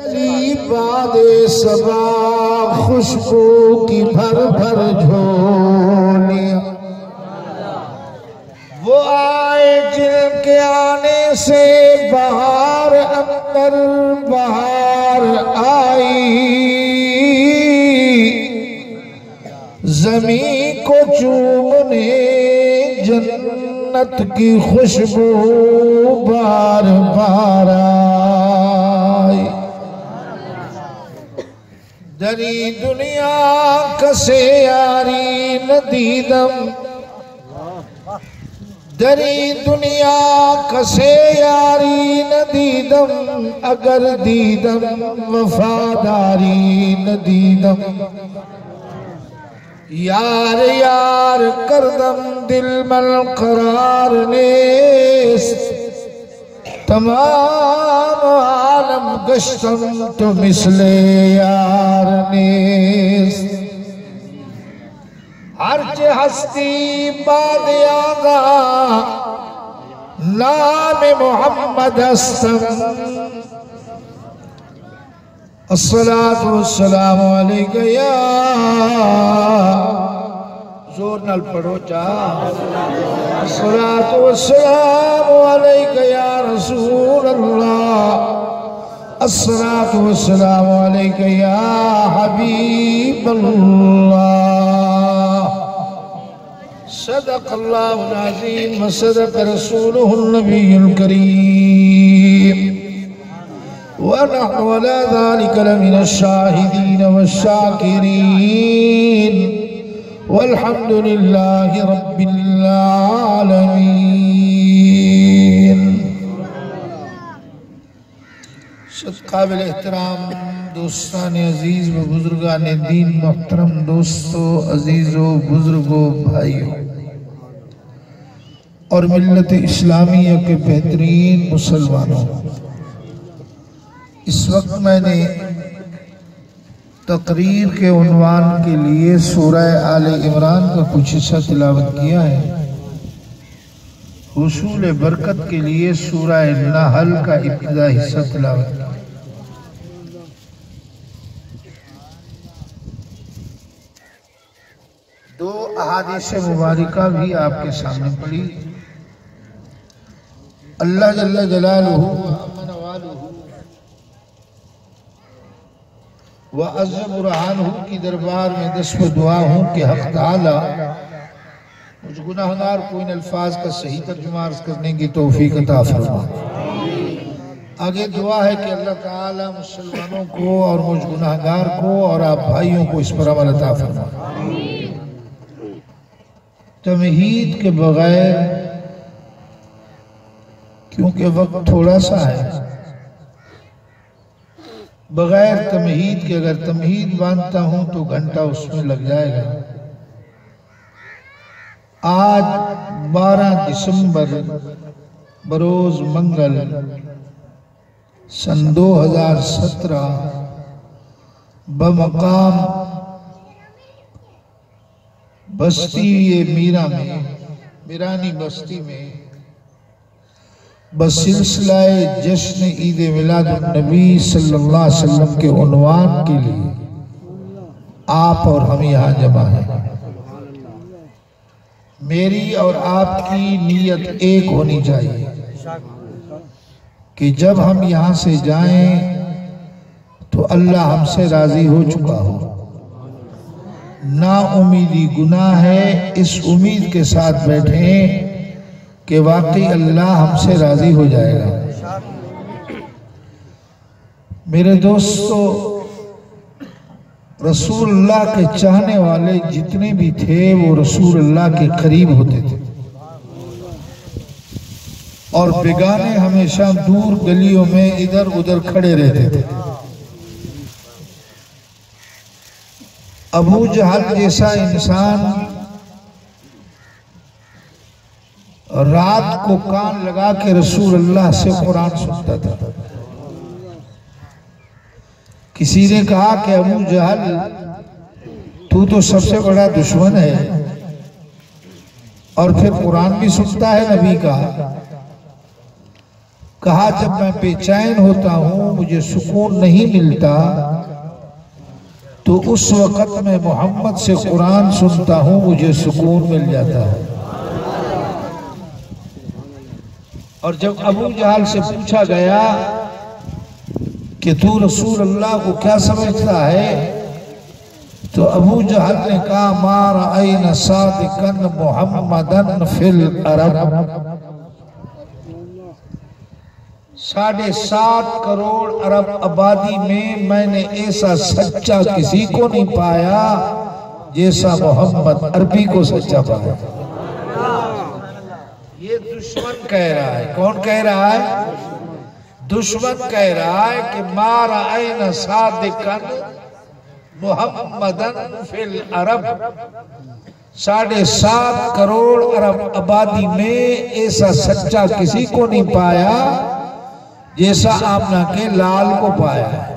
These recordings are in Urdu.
باد سبا خوشبو کی بھر بھر جھولیاں وہ آئے جن کے آنے سے بہار اندر بہار آئی۔ زمین کو چومنے جنت کی خوشبو بار بار آئی۔ دری دنیا کسے یاری ندیدم دری دنیا کسے یاری ندیدم اگر دیدم وفاداری ندیدم یار یار کردم دل مل قرار نیست۔ تمام عالم گشتم تو مثل یار نیست۔ ہرچ ہستی باد آگا نام محمد ہستم الصلاة والسلام علیکہ یا زور نال پڑھو چا۔ الصلاة والسلام عليك يا رسول الله الصلاة والسلام عليك يا حبيب الله صدق الله العظيم وصدق رسوله النبي الكريم ونحن على ذلك لمن الشاهدين والشاكرين والحمد لله رب العالمين. صد قابل احترام دوستان عزیز و بزرگان دین، محترم دوستو، عزیزو، بزرگو، بھائیو. اور ملت اسلامیہ کے بہترین مسلمانوں، اس وقت میں نے تقریر کے عنوان کے لیے سورہ آل عمران کا کچھ حصہ تلاوت کیا ہے۔ حصول برکت کے لیے سورہ نحل کا ابتدا حصہ تلاوت۔ کیا دو احادیث مبارکہ بھی آپ کے سامنے پڑی اللہ جل جلالہ وعظم رحانہ کی دربار میں دسو دعا ہوں کہ حق تعالی مجھ گناہگار کو ان الفاظ کا صحیح ترجمہ عرض کرنے کی توفیق عطا فرما۔ آگے دعا ہے کہ اللہ تعالی مسلمانوں کو اور مجھ گناہگار کو اور آپ بھائیوں کو اس پر عمل عطا فرما۔ تمہید کے بغیر کیونکہ وقت تھوڑا سا ہے بغیر تمہید کے اگر تمہید باندھتا ہوں تو گھنٹہ اس میں لگ جائے گا۔ آج بارہ دسمبر بروز منگل سن دو ہزار سترہ بمقام بستی یہ میرا میں، میرانی بستی میں بسلسلہ جشن عید ملاد النبی صلی اللہ علیہ وسلم کے عنوان کے لیے آپ اور ہم یہاں جمع ہیں۔ میری اور آپ کی نیت ایک ہونی چاہیے کہ جب ہم یہاں سے جائیں تو اللہ ہم سے راضی ہو چکا ہو۔ نا امیدی گناہ ہے، اس امید کے ساتھ بیٹھیں کہ واقعی اللہ ہم سے راضی ہو جائے گا۔ میرے دوستو، رسول اللہ کے چاہنے والے جتنے بھی تھے، وہ رسول اللہ کے قریب ہوتے تھے۔ اور بگانے ہمیشہ دور گلیوں میں ادھر ادھر کھڑے رہتے تھے۔ ابو جہل جیسا انسان رات کو کان لگا کے رسول اللہ سے قرآن سنتا تھا۔ کسی نے کہا کہ ابو جہل، تو تو سب سے بڑا دشمن ہے۔ اور پھر قرآن بھی سنتا ہے نبی کا۔ کہا، جب میں بے چین ہوتا ہوں، مجھے سکون نہیں ملتا، تو اس وقت میں محمد سے قرآن سنتا ہوں، مجھے سکون مل جاتا ہے۔ اور جب ابو جہل سے پوچھا گیا کہ تو رسول اللہ کو کیا سمجھتا ہے، تو ابو جہل نے کہا مار این صادقن محمدن فی العرب ساڑھے سات کروڑ عرب آبادی میں میں نے ایسا سچا کسی کو نہیں پایا جیسا محمد عربی کو سچا پایا۔ یہ دشمن کہہ رہا ہے۔ کون کہہ رہا ہے؟ دشمن کہہ رہا ہے کہ مارا این صادقن محمدن فی العرب۔ ساڑھے سات کروڑ عرب آبادی میں ایسا سچا کسی کو نہیں پایا جیسا آمنہ کے لال کو پایا ہے۔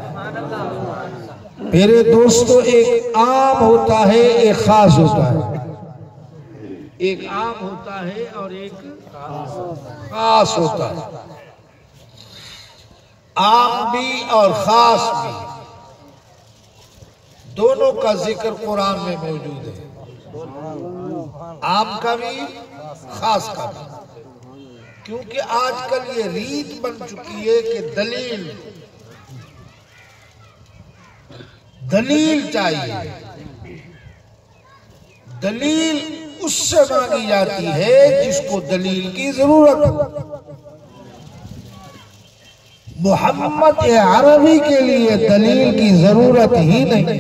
میرے دوستو، ایک عام ہوتا ہے، ایک خاص ہوتا ہے۔ ایک عام ہوتا ہے اور ایک خاص ہوتا ہے۔ عام بھی اور خاص بھی۔ دونوں کا ذکر قرآن میں موجود ہے۔ عام کا بھی، خاص کا بھی۔ کیونکہ آج کل یہ ریت بن چکی ہے کہ دلیل دلیل چاہیے۔ دلیل اس سے مانگی جاتی ہے جس کو دلیل کی ضرورت محمد عربی کے لیے دلیل کی ضرورت ہی نہیں۔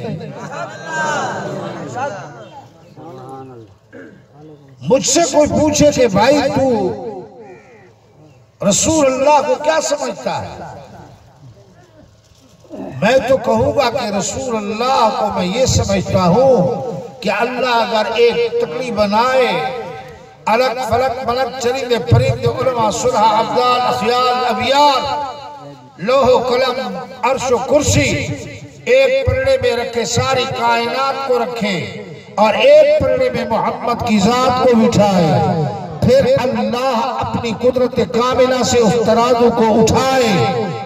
مجھ سے کوئی پوچھے کہ بھائی تو رسول اللہ کو کیا سمجھتا ہے؟ میں تو کہوں گا کہ رسول اللہ کو میں یہ سمجھتا ہوں کہ اللہ اگر ایک تکڑی بنائے، الگ فلک ملک چرندے پرندے، علماء صلح عبدال اخیال ابیار لوہ قلم، عرش و کرسی، ایک پرڑے میں رکھے، ساری کائنات کو رکھے اور ایک پرڑے میں محمد کی ذات کو بٹھائے۔ پھر اللہ اپنی قدرت کاملہ سے اس ترازو کو اٹھائے،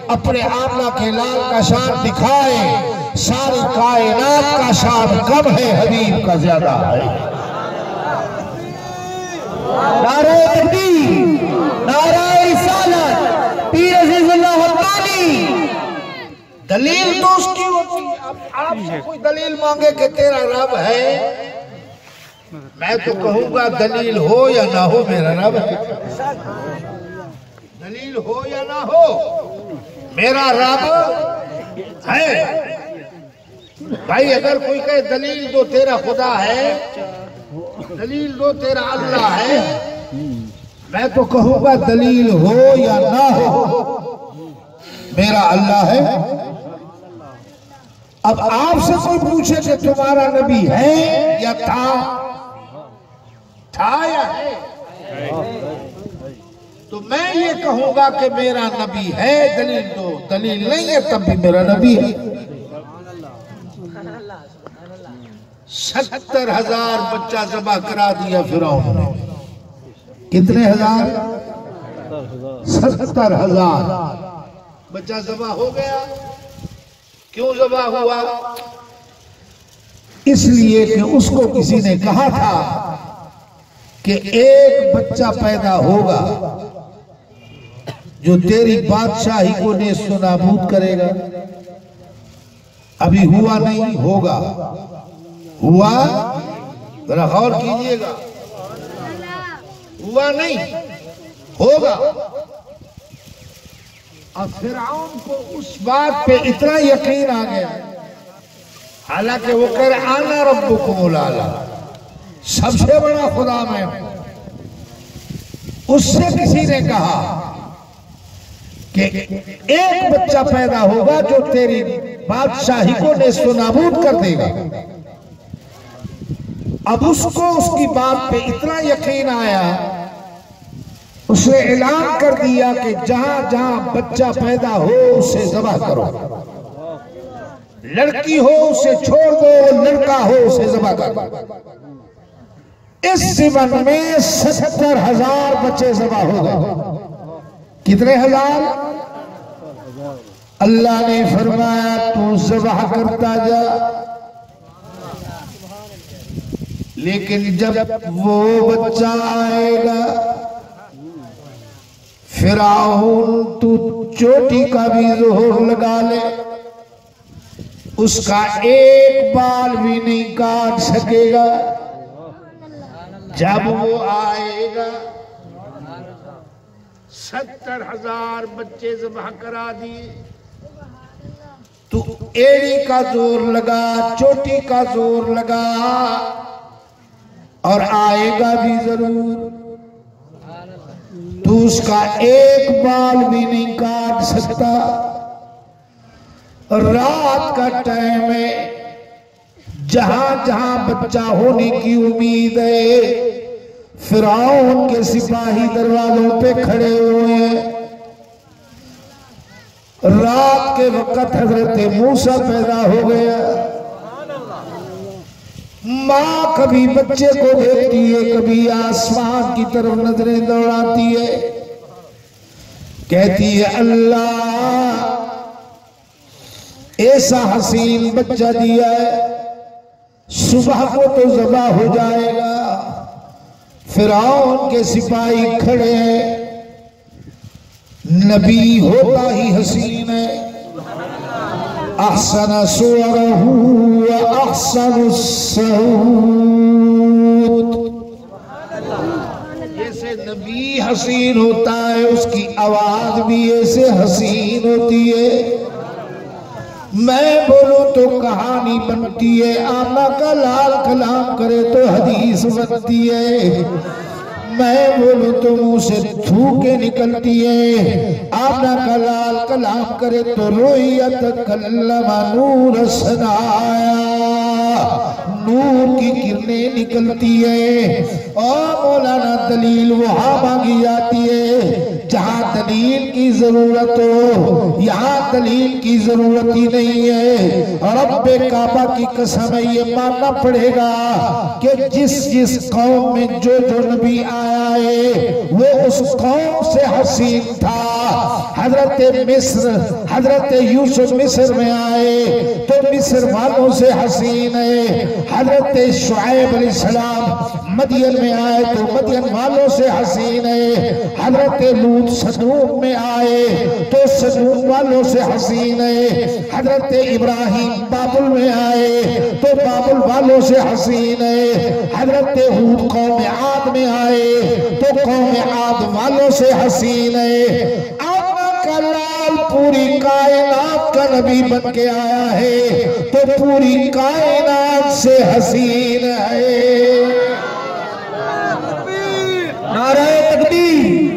اپنے آملہ کے لال کا شان دکھائے۔ ساری کائنات کا شان کم ہے، حبیب کا زیادہ ہے۔ نعرہ تکبیر نعرہ رسالت، پیر عزیز اللہ حقانی۔ دلیل تو اس کی ہوتی ہے۔ آپ سے کوئی دلیل مانگے کہ تیرا رب ہے؟ میں تو کہوں گا دلیل ہو یا نہ ہو، میرا رب ہے۔ دلیل ہو یا نہ ہو، میرا رب ہے۔ بھائی، اگر کوئی کہے، دلیل دو تیرا خدا ہے، دلیل دو تیرا اللہ ہے، میں تو کہوں گا دلیل ہو یا نہ ہو، میرا اللہ ہے۔ اب آپ سے کوئی پوچھے کہ تمہارا نبی ہے یا تھا؟ تھا یا ہے؟ تو میں یہ کہوں گا کہ میرا نبی ہے، دلیل دو۔ دلیل نہیں ہے، تب بھی میرا نبی ہے۔ ستر ہزار بچہ زبا کرا دیا فرعون نے۔ کتنے ہزار؟ ستر ہزار۔ بچہ زبا ہو گیا۔ کیوں زبا ہوا؟ اس لیے کہ اس کو کسی نے کہا تھا کہ ایک بچہ پیدا ہوگا جو تیری بادشاہی کو نیست و نابود کرے گا۔ ابھی ہوا نہیں، ہوگا۔ ہوا؟ ذرا غور کیجیے گا ہوا نہیں، ہوگا۔ اور فرعون کو اس بات پہ اتنا یقین آ گیا۔ حالانکہ وہ کہہ رہے، آنا ربکم الالا سب سے بڑا خدا میں ہوں۔ اس سے کسی نے کہا کہ ایک بچہ پیدا ہوگا جو تیری بادشاہی کو نیست و نابود کر دے گا۔ اب اس کو اس کی بات پہ اتنا یقین آیا، اس نے اعلان کر دیا کہ جہاں جہاں بچہ پیدا ہو اسے ذبح کرو۔ لڑکی ہو اسے چھوڑ دو، لڑکا ہو اسے ذبح کرو اس زمن میں ستر ہزار بچے ذبح ہو گئے۔ کتنے ہزار؟ اللہ نے فرمایا، تو ذبح کرتا جا۔ لیکن جب وہ بچہ آئے گا فراؤن تو چوٹی کا بھی زہر لگا لے۔ اس کا ایک بال بھی نہیں کاٹ سکے گا۔ جب وہ آئے گا، ستر ہزار بچے ذبح کرا دیے۔ تو ایڑی کا زور لگا، چوٹی کا زور لگا۔ اور آئے گا بھی ضرور۔ تو اس کا ایک بال بھی نہیں کاٹ سکتا۔ رات کا ٹائم ہے۔ جہاں جہاں بچہ ہونے کی امید ہے فراؤن کے سپاہی دروازوں پہ کھڑے ہوئے ہیں۔ رات کے وقت حضرت موسیٰ پیدا ہو گیا۔ ماں کبھی بچے کو دیکھتی ہے، کبھی آسمان کی طرف نظریں دوڑاتی ہے۔ کہتی ہے، اللہ، ایسا حسین بچہ دیا ہے، صبح کو تو ذبح ہو جائے گا۔ فراؤن کے سپاہی کھڑے ہیں۔ نبی ہوتا ہی حسین ہے۔ احسن صورہ و احسن الصوت. جیسے نبی حسین ہوتا ہے، اس کی آواز بھی ایسے حسین ہوتی ہے۔ میں بولوں تو کہانی بنتی ہے آمہ کا لال کلام کرے تو حدیث بنتی ہے۔ میں بولوں تو منہ سے تھوکے نکلتی ہے۔ آپ کا لال کلام کرے تو رویت کلمہ نور سنایا۔ نور کی کرنیں نکلتی ہے۔ اور مولانا دلیل وہاں مانگی جاتی ہے۔ جہاں دلیل کی ضرورت ہو، یہاں دلیل کی ضرورت ہی نہیں ہے۔ رب کعبہ کی قسم ہے، یہ ماننا پڑے گا کہ جس جس قوم میں جو جو نبی آیا ہے، وہ اس قوم سے حسین تھا۔ حضرت مصر، حضرت یوسف مصر میں آئے تو مصر والوں سے حسین ہے۔ حضرت شعیب علیہ السلام مدین میں آئے تو مدین والوں سے حسین ہے۔ حضرت لوت صدوم میں آئے تو صدوم والوں سے حسین ہے۔ حضرت ابراہیم بابل میں آئے تو بابل والوں سے حسین ہے۔ حضرت حود قوم عاد میں آئے تو قوم عاد والوں سے حسین ہے۔ پوری کائنات کا نبی بن کے آیا ہے، تو پوری کائنات سے حسین ہے۔ نعرہ تکبیر،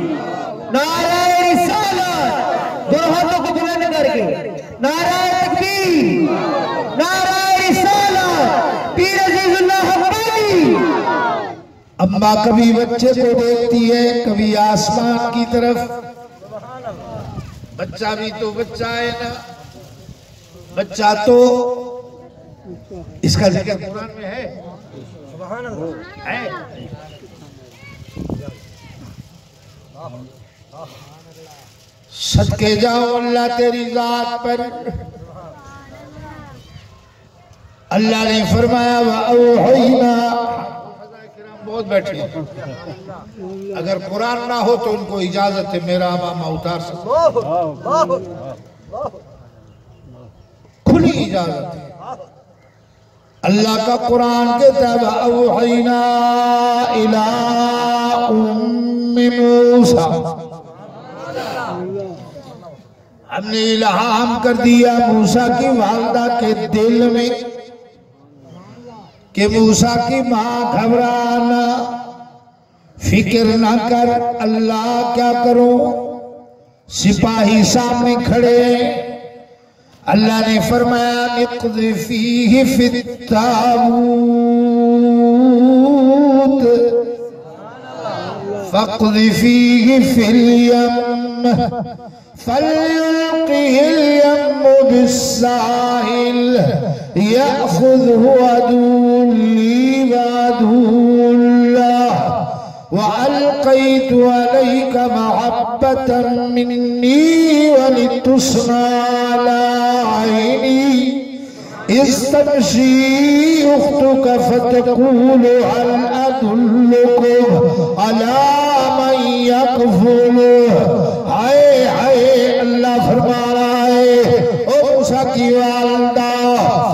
نعرہ رسالت دو ہاتھوں کو بلند کر کے۔ نعرہ تکبیر، نعرہ رسالت، پیر عزیز اللہ حقانی اماں کبھی بچے کو دیکھتی ہے، کبھی آسمان کی طرف۔ بچہ بھی تو بچہ ہے نا۔ بچہ تو اس کا ذکر قرآن میں ہے۔ سبحان اللہ۔ ہے۔ صدقے جاؤ اللہ تیری ذات پر۔ اللہ نے فرمایا، وَأَوْحَيْنَا بہت بیٹھے اگر قرآن نہ ہو تو ان کو اجازت ہے میرا امامہ اتار سکتا کھلی اجازت ہے۔ اللہ کا قرآن کہتا ہے وَأَوْحَيْنَا إِلَىٰ أُمِّ مُوسَى ہم نے الہام کر دیا موسیٰ کی والدہ کے دل میں۔ کہ موسیٰ کی ماں گھبرانا، فکر نہ کر اللہ کیا کرو سپاہی سامنے کھڑے۔ اللہ نے فرمایا نقض فیہ فی التابوت۔ فاقض فیہ فی الیم فليلقه اليم بالساحل يأخذه عدو لي وعدو الله. وألقيت عليك محبة مني ولتصنع على عيني. إذ تمشي أختك فتقول هل أدلكم على من يكفل ہائے ہائے ہے، او موسیٰ کی والدہ،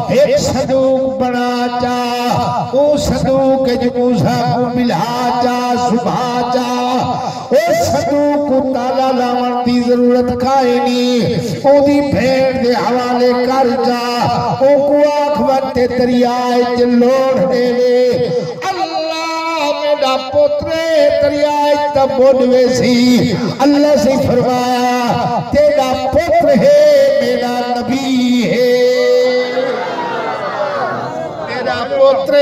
ایک صدوق بنا چاہ او صدوق جو موسیٰ کو ملا چاہ صبح چاہ او صدوق کو تالا لاؤن دی ضرورت کھائے نہیں، او دی بھیڑ دے حوالے کر جا۔ او کو آنکھ وقت دریائے جلوڑ دے لے اللہ پوترے دریائے تب سی اللہ سے فرمایا، تیرا پتر ہے، میرا نبی ہے۔ تیرا پتر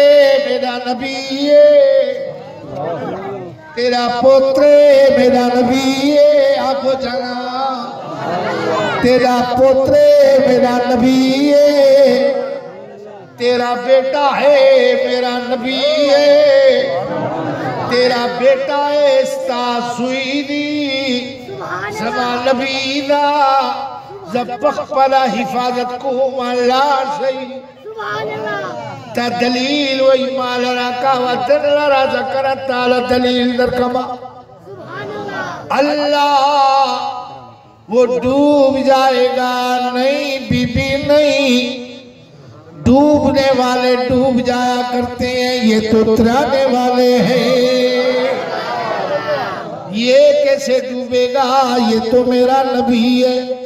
میرا نبی ہے۔ تیرا پتر میرا نبی ہے۔ آگو جانا۔ تیرا پتر میرا نبی ہے۔ تیرا بیٹا ہے، میرا نبی ہے۔ تیرا بیٹا ہے استا سویدی زمان نبی دا زبخ پلا حفاظت کو مالا شئی تا دلیل و ایمال راکا و دن لرا ذکر تعالی دلیل در کما۔ اللہ۔ وہ ڈوب جائے گا نہیں بی بی نہیں۔ ڈوبنے والے ڈوب جایا کرتے ہیں یہ تو ترانے والے ہیں۔ یہ کیسے ڈوبے گا؟ یہ تو میرا نبی ہے۔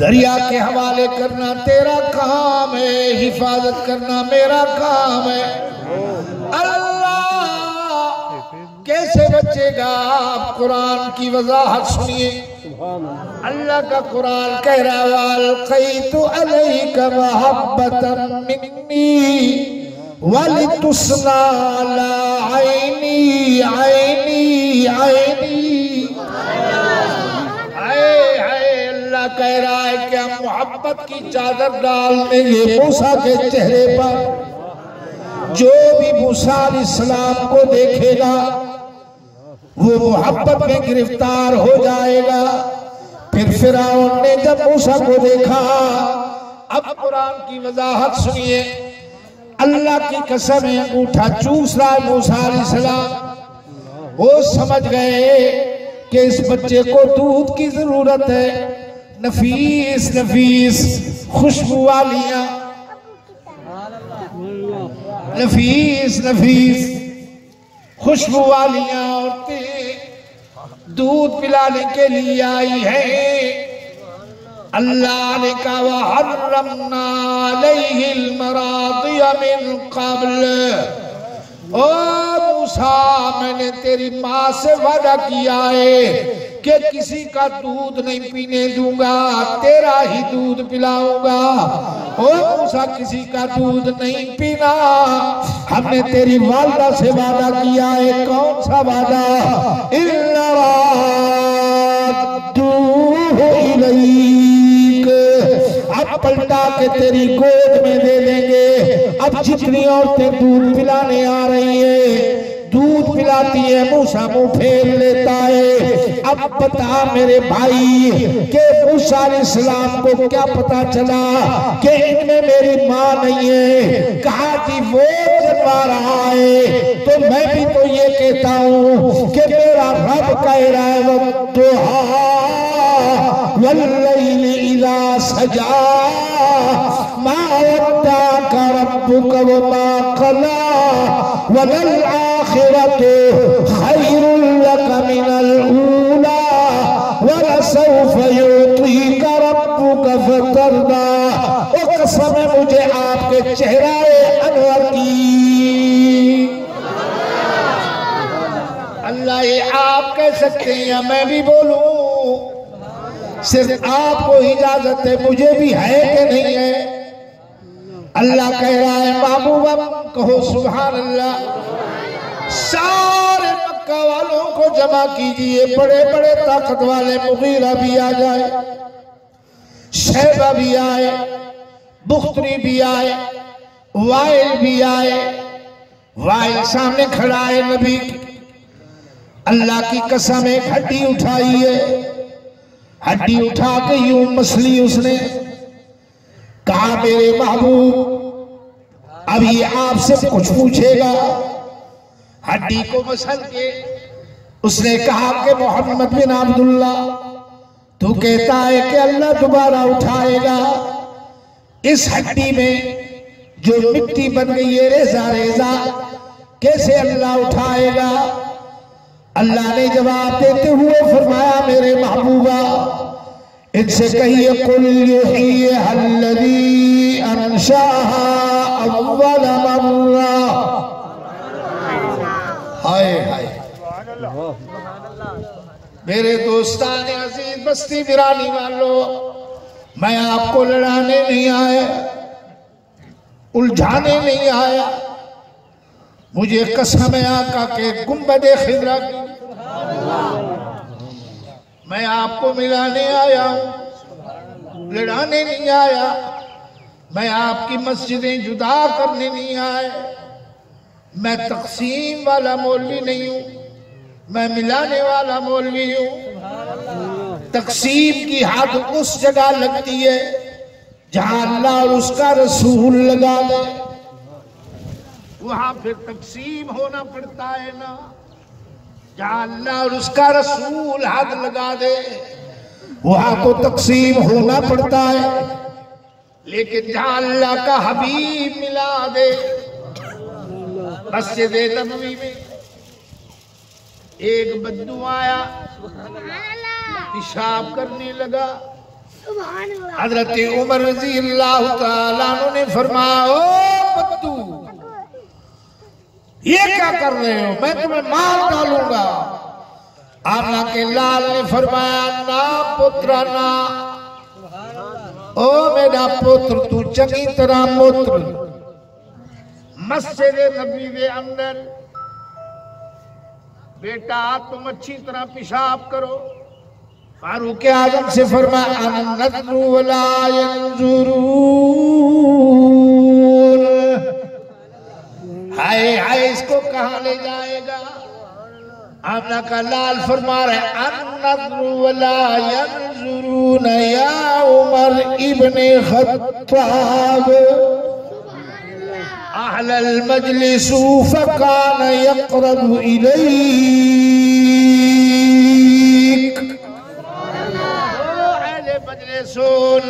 دریا کے حوالے کرنا تیرا کام ہے، حفاظت کرنا میرا کام ہے۔ اللہ کیسے بچے گا؟ آپ قرآن کی وضاحت سنیے۔ اللہ کا قرآن کہہ رہا وَالْقَيْتُ عَلَيْكَ مَحَبَّةً مِّنِّي وَلِتُسْنَا عَلَىٰ عَيْنِي عَيْنِي عَيْنِي ہائے ہائے اللہ کہہ رہا ہے کہ ہم محبت کی چادر ڈال دیں گے موسیٰ کے چہرے پر جو بھی موسیٰ علیہ السلام کو دیکھے گا، وہ محبت میں گرفتار ہو جائے گا پھر فیراؤن نے جب موسیٰ کو دیکھا اب قرآن کی وضاحت سنیے، اللہ کی قسم ہے انگوٹھا چوس رہا ہے، موسیٰ علیہ السلام وہ سمجھ گئے کہ اس بچے کو دودھ کی ضرورت ہے۔ نفیس نفیس، خوشبو والیاں۔ نفیس نفیس، خوشبو والیاں عورتیں دودھ پلانے کے لیے آئی ہیں۔ اللہ نے کہا، وَحَرَّمْنَا عَلَيْهِ الْمَرَاضِيَ مِنْ قَبْلِ او موسیٰ، میں نے تیری ماں سے وعدہ کیا ہے کہ کسی کا دودھ نہیں پینے دوں گا، تیرا ہی دودھ پلاؤں گا۔ او موسیٰ، کسی کا دودھ نہیں پینا۔ ہم نے تیری والدہ سے وعدہ کیا ہے۔ کون سا وعدہ؟ اِلَّا إِلَيْكَ پلٹا کے تیری گود میں دے دیں گے۔ اب جتنی عورتیں دودھ پلانے آ رہی ہیں، دودھ پلاتی ہے موسیٰ منہ پھیر لیتا ہے۔ اب بتا میرے بھائی کہ موسیٰ علیہ السلام کو کیا پتا چلا کہ ان میں میری ماں نہیں ہے۔ کہا کہ وہ جنوا رہا ہے۔ تو میں بھی تو یہ کہتا ہوں کہ میرا رب کہہ رہا ہے وَدُّہَا وَاللَّيْلِ إِذَا سَجَا. مَا وَدَّعَكَ رَبُّكَ وَمَا قَلَا وَلَلْآخِرَةُ خَيْرٌ لَكَ مِنَ الْأُولَى. وَلَسَوْفَ يُعْطِيكَ رَبُّكَ فَتَرْضَى. او قسم مجھے آپ کے چہرہ انور کی. اللہ یہ آپ کہہ سکتے ہیں، میں بھی بولوں. صرف آپ کو اجازت ہے، مجھے بھی ہے کہ نہیں ہے؟ اللہ کہہ رہا ہے محبوبہ کہو سبحان اللہ۔ سارے مکہ والوں کو جمع کیجیے، بڑے بڑے طاقت والے مغیرہ بھی آ جائے، شہبہ بھی آئے، بختری بھی آئے، وائل بھی آئے۔ وائل سامنے کھڑا ہے نبی۔ اللہ کی قسم ایک ہڈی اٹھائی ہے۔ ہڈی اٹھا کے یوں مسلی اس نے کہا، میرے محبوب، اب یہ آپ سے کچھ پوچھے گا. ہڈی کو مسل کے اس نے کہا کہ محمد بن عبداللہ، تو کہتا ہے کہ اللہ دوبارہ اٹھائے گا۔ اس ہڈی میں جو مٹی بن گئی ہے، ریزہ ریزہ، کیسے اللہ اٹھائے گا؟ اللہ نے جواب دیتے ہوئے فرمایا، میرے محبوبہ، ان سے کہیے، قل یحییہا الذی انشاہا اول مرہ۔ ہائے ہائے۔ میرے دوستان عزیز، بستی برانی والو، میں آپ کو لڑانے نہیں آیا، الجھانے نہیں آیا۔ مجھے قسم ہے آقا کے، گنبد خضرہ۔ کی میں آپ کو ملانے آیا ہوں، لڑانے نہیں آیا۔ میں آپ کی مسجدیں جدا کرنے نہیں آیا۔ میں تقسیم والا مولوی نہیں ہوں، میں ملانے والا مولوی ہوں۔ تقسیم کی حد اس جگہ لگتی ہے جہاں اللہ اور اس کا رسول لگا دے۔ وہاں پھر تقسیم ہونا پڑتا ہے نا۔ جہاں اللہ اور اس کا رسول حد لگا دے۔ وہاں تو تقسیم ہونا پڑتا ہے۔ لیکن جہاں اللہ کا حبیب ملا دے۔ مسجد نبوی میں ایک بدو آیا۔ پیشاب کرنے لگا۔ حضرت عمر رضی اللہ تعالیٰ نے فرمایا، او بدو! یہ کیا کر رہے ہو؟ میں تمہیں مار ڈالوں گا۔ آمنا کے لال نے فرمایا، نا پترا نا او میرا پتر، تو چنگی طرح پتر۔ مسجد نبی دے اندر، بیٹا، تم اچھی طرح پیشاب کرو۔ فاروق اعظم سے فرمایا، انا نظر ولا ينظرون ہائے ہائے، اس کو کہاں لے جائے گا؟ آمنہ کا لال فرما رہے النظر ولا ينظرون یا عمر ابن خطاب۔ احل المجلس فکان یقرب الیک۔ اہل مجلس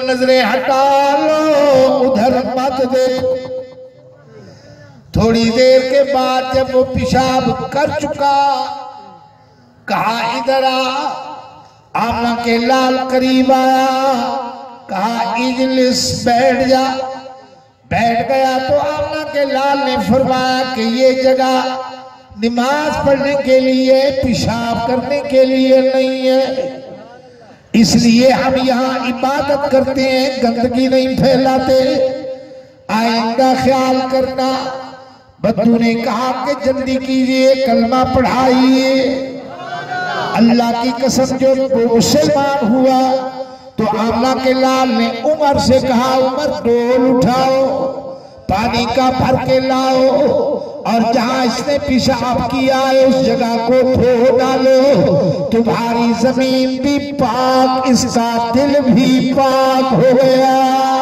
نظریں ہٹا لو، ادھر مت دیکھو۔ تھوڑی دیر کے بعد جب وہ پیشاب کر چکا، کہا، ادھر آ۔ آمنہ کے لال قریب آیا۔ کہا، اجلس، بیٹھ جا۔ بیٹھ گیا تو آمنہ کے لال نے فرمایا کہ یہ جگہ نماز پڑھنے کے لیے، پیشاب کرنے کے لیے نہیں ہے۔ اس لیے ہم یہاں عبادت کرتے ہیں، گندگی نہیں پھیلاتے۔ آئندہ خیال کرنا۔ بدو نے کہا کہ جلدی کیجیے، کلمہ پڑھائیے۔ اللہ کی قسم جو مسلمان ہوا، تو آملہ کے لال نے عمر سے کہا، عمر، ڈول اٹھاؤ، پانی کا بھر کے لاؤ، اور جہاں اس نے پیشاب کیا ہے، اس جگہ کو دھو ڈالو۔ تمہاری زمین بھی پاک، اس کا دل بھی پاک ہو گیا۔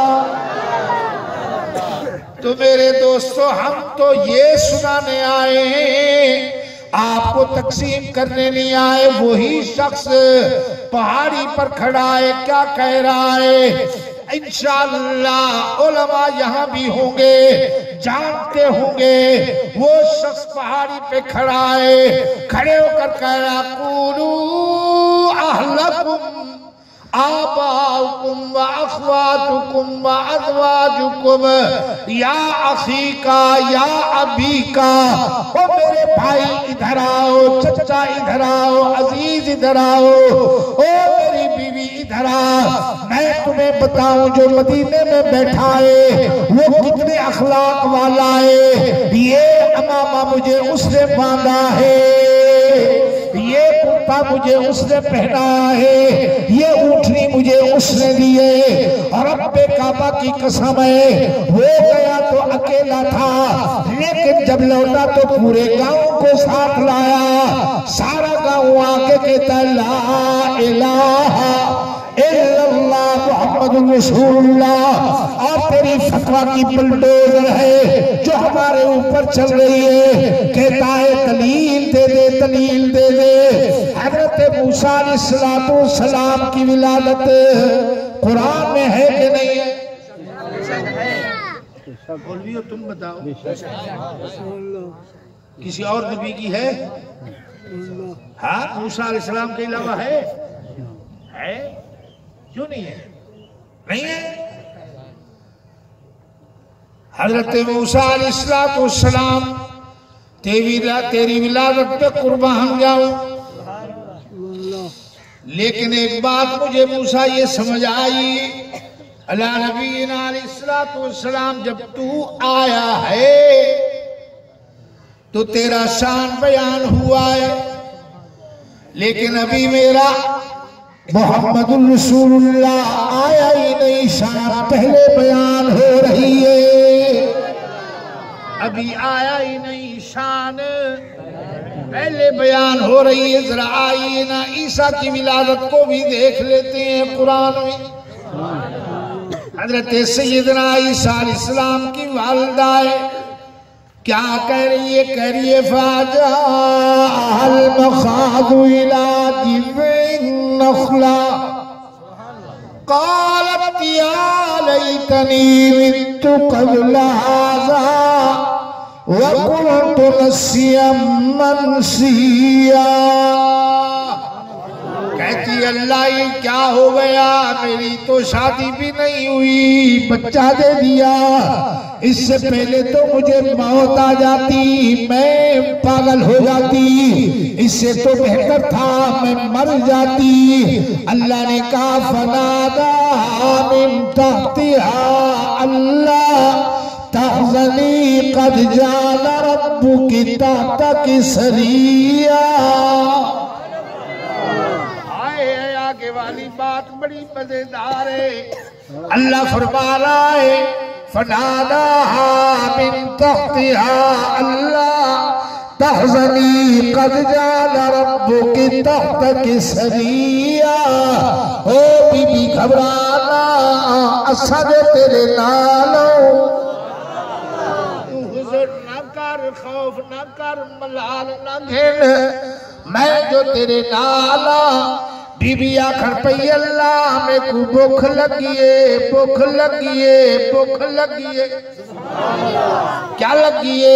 تو میرے دوستو، ہم تو یہ سنانے آئے ہیں، آپ کو تقسیم کرنے نہیں آئے، وہی شخص پہاڑی پر کھڑا ہے، کیا کہہ رہا ہے؟ انشاءاللہ علماء یہاں بھی ہوں گے، جانتے ہوں گے، وہ شخص پہاڑی پہ کھڑا ہے، کھڑے ہو کر کہہ رہا قولو اہلکم آباؤکم و اخواتکم و ازواجکم. یا اخی کا یا ابی کا او میرے بھائی، ادھر آؤ، چچا ادھر آؤ، عزیز ادھر آؤ. او میری بیوی ادھر آؤ میں تمہیں بتاؤں جو مدینے میں بیٹھا ہے، وہ کتنے اخلاق والا ہے. یہ امامہ مجھے اس نے باندھا ہے۔ یہ مجھے اس نے پہنا ہے۔ یہ اونٹنی مجھے اس نے دیے اور رب کعبہ کی قسم ہے۔ وہ گیا تو اکیلا تھا۔ لیکن جب لوٹا تو پورے گاؤں کو ساتھ لایا۔ سارا گاؤں آگے کہتا، لا الہ۔ اللہ محمد رسول اللہ اور تیری فتوہ کی بلڈوزر ہے جو ہمارے اوپر چل رہی ہے۔ کہتا ہے، دلیل دے دے، دلیل دے دے۔ حضرت موسیٰ علیہ السلام کی ولادت قرآن میں ہے کہ نہیں؟ ہے بولویو تم بتاؤ۔ کسی اور نبی کی ہے؟ ہاں موسیٰ علیہ السلام کے علاوہ ہے؟ ہے؟ کیوں نہیں ہے؟ نہیں ہے؟ حضرت موسیٰ علیہ السلام تیری ولادت پہ قربان جاؤ۔ لیکن ایک بات مجھے موسیٰ یہ سمجھ آئی، اللہ نبینا علیہ السلام جب تو آیا ہے، تو تیرا شان بیان ہوا ہے۔ لیکن ابھی میرا محمد الرسول اللہ آیا ہی نہیں شان پہلے بیان ہو رہی ہے۔ ابھی آیا ہی نہیں، شان پہلے بیان ہو رہی ہے۔ ذرا آئیے نا، عیسیٰ کی ولادت کو بھی دیکھ لیتے ہیں قرآن میں۔ حضرت سیدنا عیسیٰ علیہ السلام کی والدہ ہے۔ کیا کہہ رہی ہے؟ کہہ رہی ہے فاجا المخاض الى جذع النخلہ قالت يا ليتني مت قبل هذا وكنت نسيا منسيا. کہتی اللہ، یہ کیا ہو گیا؟ میری تو شادی بھی نہیں ہوئی، بچہ دے دیا۔ اس سے پہلے تو مجھے موت آ جاتی، میں پاگل ہو جاتی، اس سے تو بہتر تھا میں مر جاتی۔ اللہ نے کہا، فنادا من تحتها اللہ تحزنی، قد جال ربك تحتك سریا آئے آگے والی بات، بڑی مزیدار ہے۔ اللہ فرما رہا ہے فناداها من تحتها اللہ تحزنی قد جال ربك تحتك سریا او بی بی گھبرانا، اسد تیرے نالوں. حضر نہ کر، خوف نہ کر، ملال نہ گھن میں جو تیرے نالا بی بی آخر پئی اللہ میں کو بھوک لگیے بھوک لگیے بھوک لگیے کیا لگیے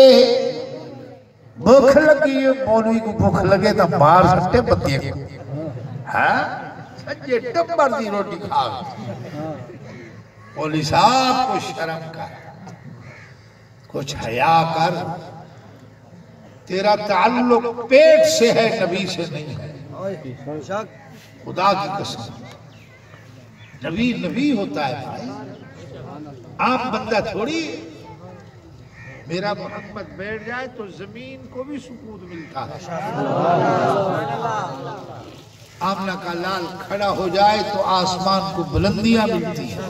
بھوک لگیے مولوی کو بھوک لگے تو مار سکتے بتیے کو ہاں سجے ٹبر دی روٹی کھا مولوی صاحب کو شرم کر کچھ حیا کر تیرا تعلق پیٹ سے ہے نبی سے نہیں ہے خدا کی قسم۔ نبی نبی ہوتا ہے بھائی۔ آپ بندہ تھوڑی میرا محمد بیٹھ جائے تو زمین کو بھی سکون ملتا ہے۔ آمنہ کا لال کھڑا ہو جائے تو آسمان کو بلندیاں ملتی ہیں۔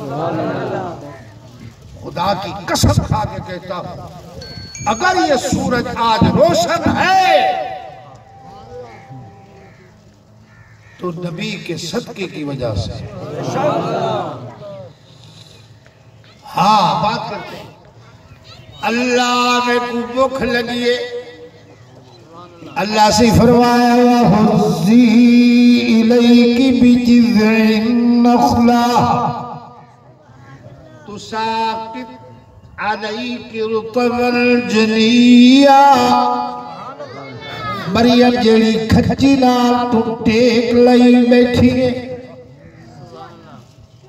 خدا کی قسم کھا کے کہتا ہوں، اگر یہ سورج آج روشن ہے تو نبی کے صدقے کی وجہ سے۔ ہاں بات کرتے ہیں۔ اللہ میں کو بکھ لگیے۔ اللہ سے فرمایا وَحُزِّي إِلَيْكِ بِجِذْعِ النَّخْلَةِ۔ تساقط عليك رطب الجنية۔ مریم جیڑی کھچی نال تو ٹیک لئی بیٹھی ہے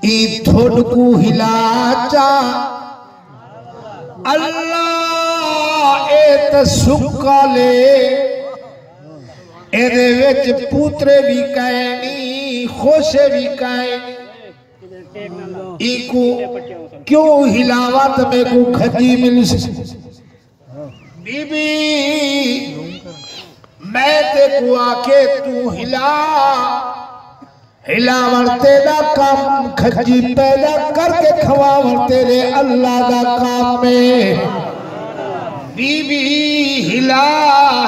ای تھوڑ کو ہلا چا اللہ اے تسکا لے اے دے وچ پوترے بھی کائنی خوشے بھی کائنی ای کو کیوں ہلاوات میں کو کھجی مل سے بی بی میں تے کو آکے تو ہلا۔ ہلاور تیرا کام، کھجی پیدا کر کے کھواور تیرے اللہ دا کام میں۔ بی بی ہلا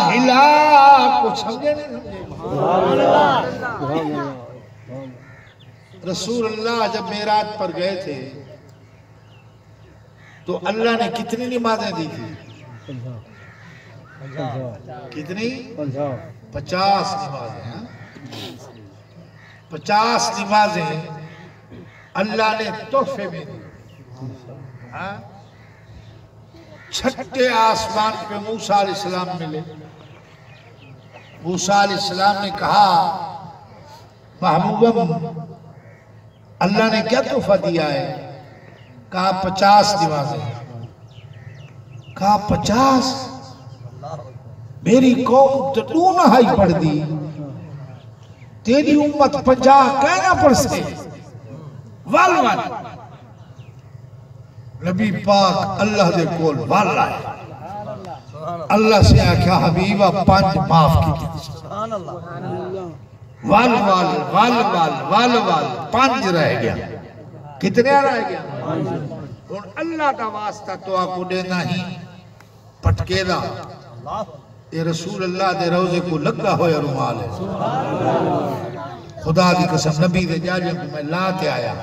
ہلا، کچھ سمجھے نہیں سمجھے۔ رسول اللہ جب میراج پر گئے تھے، تو اللہ نے کتنی نمازیں دی تھی کتنی؟ پچاس نمازیں ہاں؟ پچاس نمازیں اللہ نے تحفے میں دی۔ ہاں؟ چھٹے آسمان پہ موسیٰ علیہ السلام ملے۔ موسیٰ علیہ السلام نے کہا محبوبم اللہ نے کیا تحفہ دیا ہے؟ کہا پچاس نمازیں کہا پچاس؟ میری قوم تو تو نہائی پڑھ دی۔ تیری امت پنجاہ کہنا پڑھ سے۔ وال وال۔ نبی پاک اللہ دے کول وال آئے۔ اللہ سے آکھا حبیبہ پانچ معاف کی جائے وال وال وال وال وال وال، پانچ رہ گیا۔ کتنے رہ گیا؟ اور اللہ دا واسطہ تو آکو دینا ہی۔ پٹکے دا۔ اے رسول اللہ دے روزے کو لگا ہویا رومال ہے۔ خدا دی قسم، نبی دے جاجن کو میں لاتے آیا۔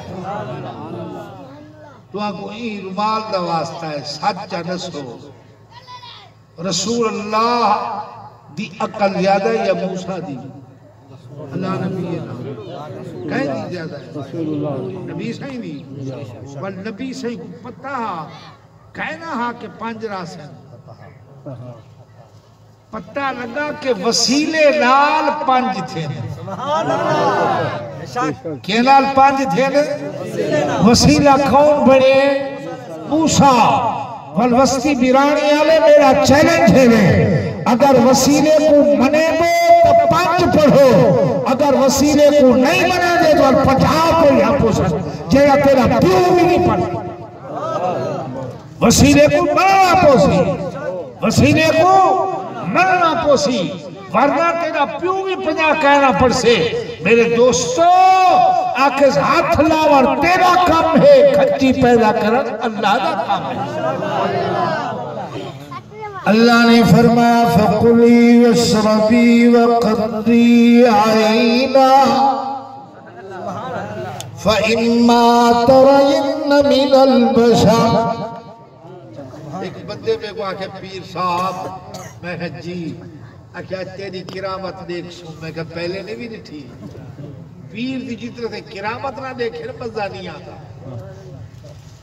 تو آکو این رومال دا واسطہ ہے، سچا نسو۔ رسول اللہ دی عقل زیادہ یا موسیٰ دی؟ اللہ نبی کہیں دی زیادہ ہے؟ نبی صحیح دی بل نبی صحیح کو پتہ کہنا ہا کہ پانجرہ سے پتہ لگا کہ وسیلے نال پانج تھے۔ کہ نال پانج تھے وسیلہ کون بڑے؟ موسیٰ۔ والوستی بیرانی آلے میرا چیلنج ہے اگر وسیلے کو منے دو تو پانچ پڑھو۔ اگر وسیلے کو نہیں منے دے تو پٹھا کو یہاں پوچھا جیڑا تیرا پیو بھی نہیں پڑھ وسیلے کو مرنا پوسی وسیلے کو مرنا پوسی ورنہ تیرا پیو بھی پنجا کہنا پڑھ سے میرے دوستو آکس ہاتھ لاور تیرا کام ہے کھچی پیدا کرن اللہ دا کام ہے۔ اللہ نے فرمایا فَقُلِي وَشْرَبِي وَقَدِّي عَيْنَا فَإِمَّا تَرَيِنَّ مِنَ الْبَشَرِ۔ ایک بندے میں کو آکے پیر صاحب میں کہا جی آکے تیری کرامت دیکھ سوں میں کہا، پہلے نہیں بھی نہیں تھی۔ پیر دی جتر سے کرامت نہ دیکھے مزہ نہیں آتا۔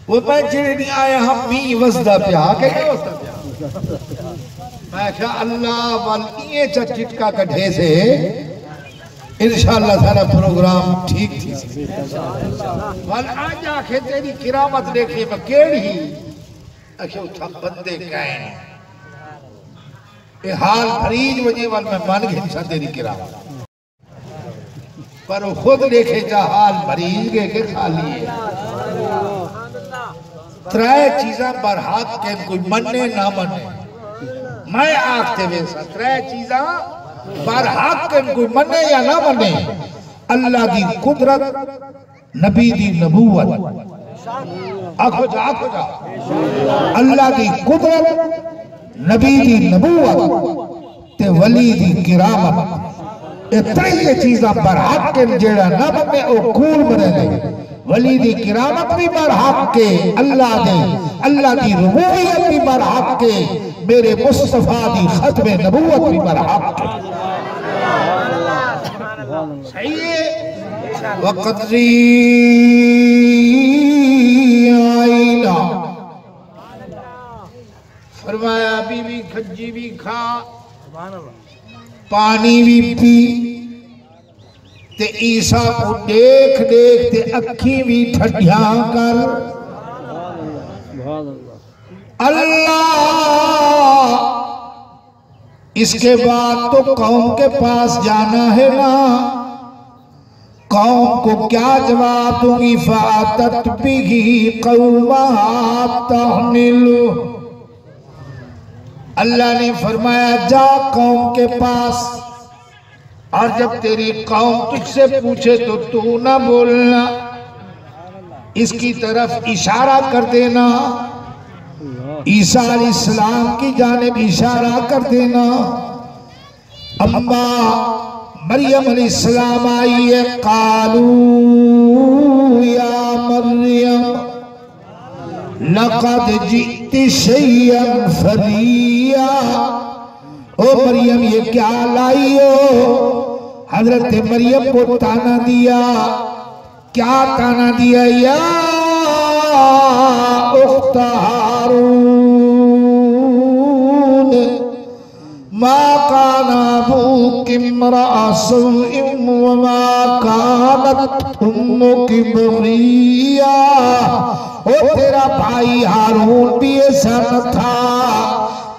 وہ میں جڑے نہیں آیا، ہم می وزدہ پہ آکے کیا وزدہ پہ میں کہا، اللہ والی چا چٹکا کٹھے سے۔ انشاءاللہ سارا پروگرام ٹھیک تھی۔ وال آج آکھے تیری کرامت دیکھے، میں کیڑی؟ اچھا اتھا بندے کہیں اے حال فریج وجہ وال میں مان گئے انسان تیری کرامت پر وہ خود دیکھے جا حال مریض گئے کہ خالی ہے۔ ترائے چیزاں برحق کے کوئی مننے نہ مننے میں آکھتے ویسا ترائے چیزاں برحق کے کوئی مننے یا نہ مننے اللہ دی قدرت، نبی دی نبوت۔ آکھو جا آکھو جا۔ اللہ دی قدرت نبی دی نبوت تے ولی دی کرامت اتنی چیزاں برحق کے جیڑا نہ بنے او کول بنے دے ولی دی کرامت بھی برحق کے، اللہ دے، اللہ دی ربویت بھی برحق کے۔ میرے مصطفیٰ دی ختم نبوت بھی برحق کے۔ صحیح ہے؟ وقدری جی۔ بی بی کھجی بھی کھا پانی بھی پی تے عیسیٰ کو دیکھ دیکھ تے اکھی بھی ٹھڈیاں کر اللہ اس کے بعد تو قوم کے پاس جانا ہے نا قوم کو کیا جواب دوں گی فاتت بھی قومہ تحملو اللہ نے فرمایا، جا قوم کے پاس اور جب تیری قوم تجھ سے پوچھے تو تو نہ بولنا۔ اس کی طرف اشارہ کر دینا۔ عیسیٰ علیہ السلام کی جانب اشارہ کر دینا۔ اما مریم علیہ السلام آئی ہے، قالو یا مریم، لقد جئت شیئا فریا او مریم، یہ کیا لائی ہو؟ حضرت مریم کو تانا دیا۔ کیا تانا دیا یا اخت ہارون؟ ما امرأ سوء وما كانت امك بغيا. او تیرا بھائی ہارون بھی ایسا نہ تھا،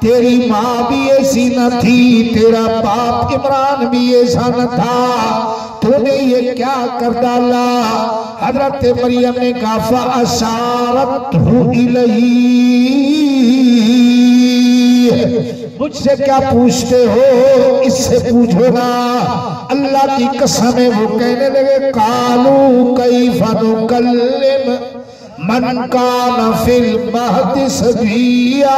تیری ماں بھی ایسی نہ تھی، تیرا باپ عمران بھی ایسا نہ تھا۔ تو نے یہ کیا کر ڈالا؟ حضرت مریم نے کہا، فَأَشَارَتْهُ إِلَيْهِ۔ مجھ سے کیا پوچھتے ہو؟ اس سے پوچھو نا۔ اللہ کی قسم ہے وہ کہنے لگے کالو کئی فنو کلم من کان فی المہد سبیا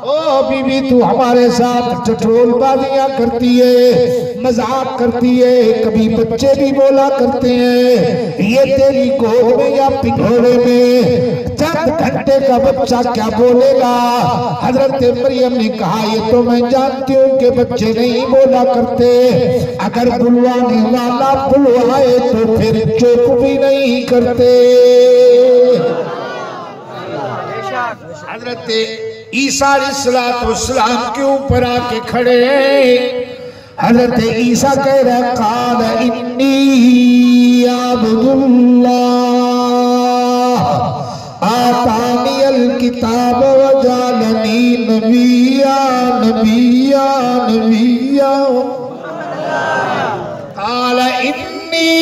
او بی بی تو ہمارے ساتھ چٹرول بازیاں کرتی ہے، مذاق کرتی ہے، کبھی بچے بھی بولا کرتے ہیں، یہ تیری گود میں یا پنگھوڑے میں؟ چند گھنٹے کا بچہ کیا بولے گا؟ حضرت مریم نے کہا، یہ تو میں جانتی ہوں کہ بچے نہیں بولا کرتے۔ اگر بلوانے والا بلوائے تو پھر چوپ بھی نہیں کرتے۔ حضرت عیسیٰ علیہ السلام کے اوپر آ کے کھڑے۔ حضرت عیسیٰ کہہ رہا قال انی عبد اللہ، آتانی الکتاب وجالنی نبیا نبیا نبیا۔ قال انی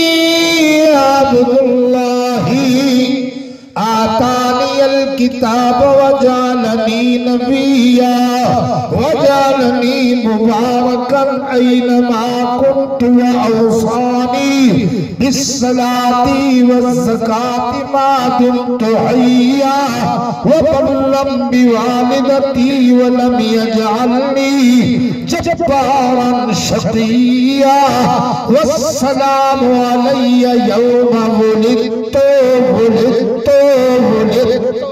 عبد الكتاب وجعلني نبيا وجعلني مباركا أينما كنت وأوصاني بالصلاة والزكاة ما دمت حيا وبلغ بوالدتي ولم يجعلني جبارا شقيا والسلام علي يوم ولدت ولدت ولدت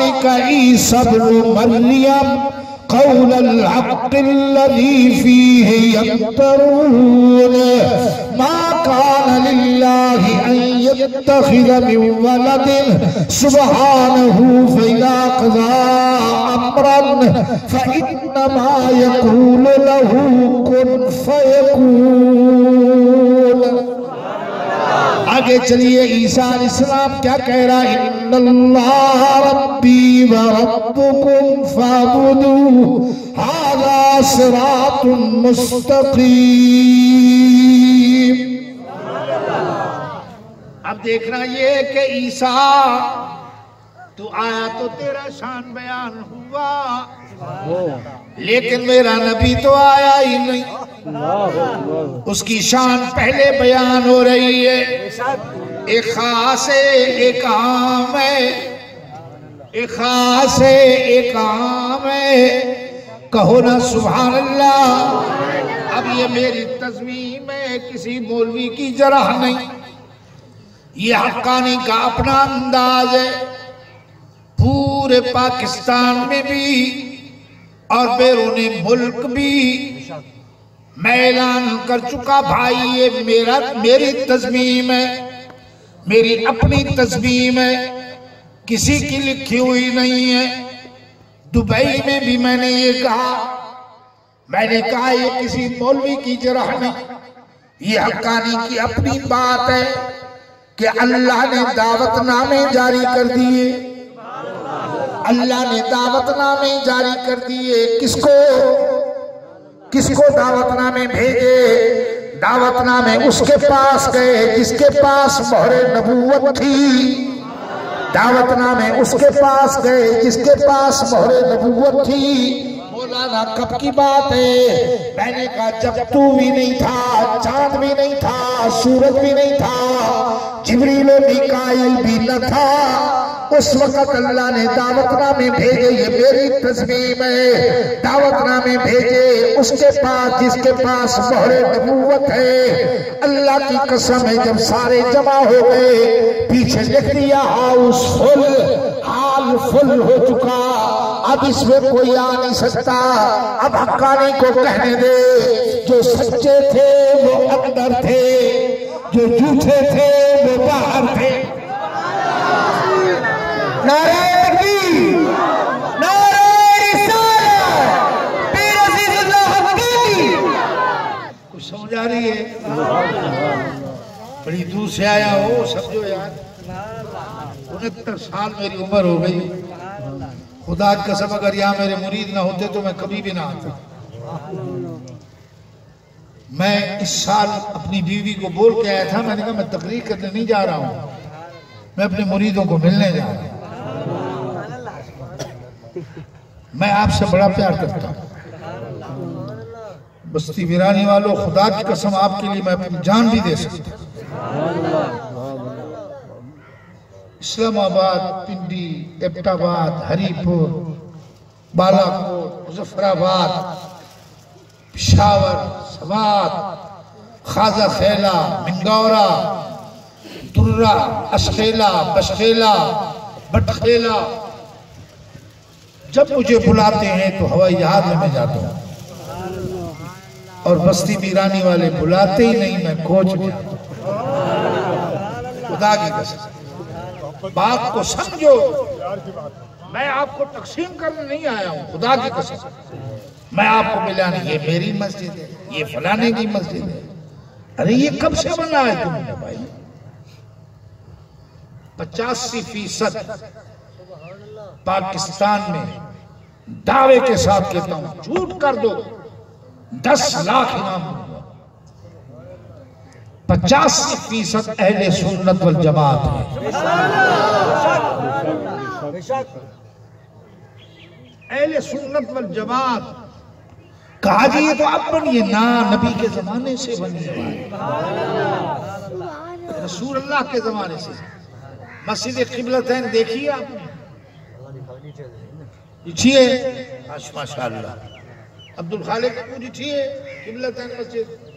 ذلك عيسى ابن مريم قول الحق الذي فيه يمترون. ما كان لله أن يتخذ من ولد سبحانه فإذا قضى أمرا فإنما يقول له كن فيكون. آگے چلیے، عیسیٰ علیہ السلام کیا کہہ رہا ہے؟ ان اللہ ربی و ربکم فابدو هذا صراط مستقیم. اب دیکھنا یہ کہ عیسیٰ، تو آیا تو تیرا شان بیان ہوا۔ لیکن میرا نبی تو آیا ہی نہیں۔ اس کی شان پہلے بیان ہو رہی ہے۔ ایک خاص ہے ایک عام ہے۔ ایک خاص ہے ایک عام ہے۔ کہو نا سبحان اللہ۔ اب یہ میری تزمیم ہے، کسی مولوی کی جرح نہیں۔ یہ حقانی کا اپنا انداز ہے۔ پورے پاکستان میں بھی اور بیرون ملک بھی۔ میں اعلان کر چکا بھائی، یہ میرا، میری تزمیم ہے۔ میری اپنی تزمیم ہے۔ کسی کی لکھی ہوئی نہیں ہے۔ دبئی میں بھی میں نے یہ کہا۔ میں نے کہا، یہ کسی مولوی کی جرح نہیں۔ یہ حقانی کی اپنی بات ہے۔ کہ اللہ نے دعوت نامے جاری کر دیے۔ اللہ نے دعوت نامے جاری کر دیے۔ کس کو؟ کس کو دعوت نامے بھیجے؟ دعوت نامے اس کے پاس گئے جس کے پاس مہر نبوت تھی۔ دعوت نامے اس کے پاس گئے جس کے پاس مہر نبوت تھی۔ مولانا کب کی بات ہے میں نے کہا جب تو بھی نہیں تھا چاند بھی نہیں تھا سورج بھی نہیں تھا جبریل و میکائل بھی نہ تھا اس وقت اللہ نے دعوت نامے بھیجے یہ میری تصمیم ہے دعوت نامے بھیجے اس کے پاس جس کے پاس مہر نبوت ہے اللہ کی قسم ہے جب سارے جمع ہو گئے پیچھے لکھ دیا ہاؤس فل حال فل ہو چکا اب اس میں کوئی آ نہیں سکتا۔ اب حقانی کو کہنے دے۔ جو سچے تھے، وہ اندر تھے۔ جو جھوٹے تھے، وہ باہر تھے۔ نعرہ تکبیر، نعرہ پیر عزیز اللہ کچھ سمجھ آ رہی ہے؟ بڑی دور سے آیا ہو، سمجھو یار۔ انہتر سال میری عمر ہو گئی۔ خدا کی قسم اگر یہاں میرے مرید نہ ہوتے تو میں کبھی بھی نہ آتا۔ میں اس سال اپنی بیوی کو بول کے آیا تھا، میں نے کہا میں تقریر کرنے نہیں جا رہا ہوں۔ میں اپنے مریدوں کو ملنے جا رہا ہوں۔ میں آپ سے بڑا پیار کرتا ہوں۔ بستی ویرانی والوں خدا کی قسم آپ کے لیے میں اپنی جان بھی دے سکتا ہوں۔ اسلام آباد، پنڈی ایپٹ آباد ہری پور بالا کوٹ مظفر آباد پشاور، سوات خازہ خیلہ منگورا درہ، اشخیلہ، بشخیلہ، بٹخیلہ۔ جب مجھے بلاتے ہیں تو ہوائی جہاز میں میں جاتا ہوں۔ اور بستی بیرانی والے بلاتے ہی نہیں، میں کوچ میں خدا کی قسم۔ بات کو سمجھو۔ میں آپ کو تقسیم کرنے نہیں آیا ہوں، خدا کی قسم۔ میں آپ کو ملانے، یہ میری مسجد ہے، یہ فلانے کی مسجد ہے۔ ارے، یہ کب سے بنا ہے تم نے بھائی؟ پچاسی فیصد۔ پاکستان میں دعوے کے ساتھ کہتا ہوں، جھوٹ کر دو۔ دس لاکھ انعام۔ دوں پچاسی فیصد اہل سنت والجماعت ہے اہل سنت والجماعت۔ کہا جی یہ تو اب بنی ہے نا نبی کے زمانے سے بنی ہے۔ رسول اللہ کے زمانے سے۔ مسجد قبلتین دیکھیے آپ۔ نے لکھیے ماشاء اللہ عبد الخالق کو لکھیے قبلتین مسجد۔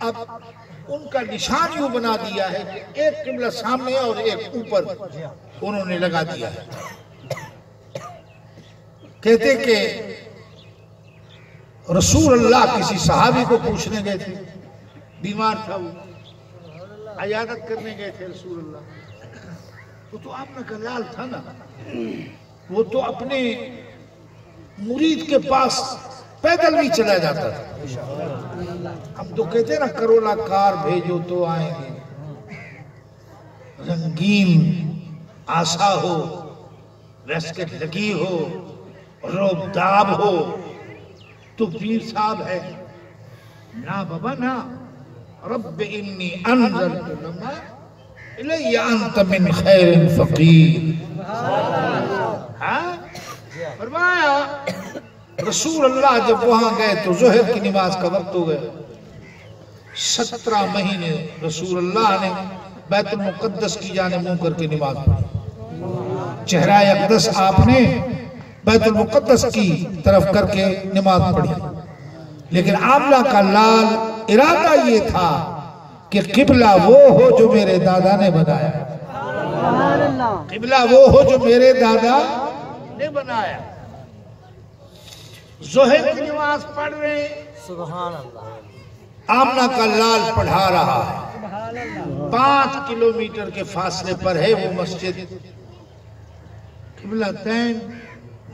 اب ان کا نشان یوں بنا دیا ہے کہ ایک قبلہ سامنے اور ایک اوپر انہوں نے لگا دیا ہے۔ کہتے کہ رسول اللہ کسی صحابی کو پوچھنے گئے تھے، بیمار تھا وہ، عیادت کرنے گئے تھے رسول اللہ۔ وہ تو آپ کا لال تھا نا۔ وہ تو اپنے مرید کے پاس پیدل بھی چلا جاتا تھا۔ ہم تو کہتے ہیں نا کرولا کار بھیجو تو آئیں گے۔ رنگین آسا ہو ریسکٹ لگی ہو، روب داب ہو۔ تو پیر صاحب ہے نا بابا، نا۔ رب انی انظرت لما الی انت من خیر فقیر۔ ہاں؟ فرمایا۔ رسول اللہ جب وہاں گئے تو ظہر کی نماز کا وقت ہو گیا۔ سترہ مہینے رسول اللہ نے بیت المقدس کی جانے منہ کر کے نماز پڑھی۔ چہرہ اقدس آپ نے بیت المقدس کی طرف کر کے نماز پڑھی۔ لیکن عاملہ کا لال ارادہ یہ تھا کہ قبلہ وہ ہو جو میرے دادا نے بنایا۔ قبلہ وہ ہو جو میرے دادا نے بنایا۔ زہر کی نماز پڑھ رہے آمنہ کا لال پڑھا رہا ہے۔ پانچ کلومیٹر کے فاصلے پر ہے وہ مسجد۔ قبلہ تین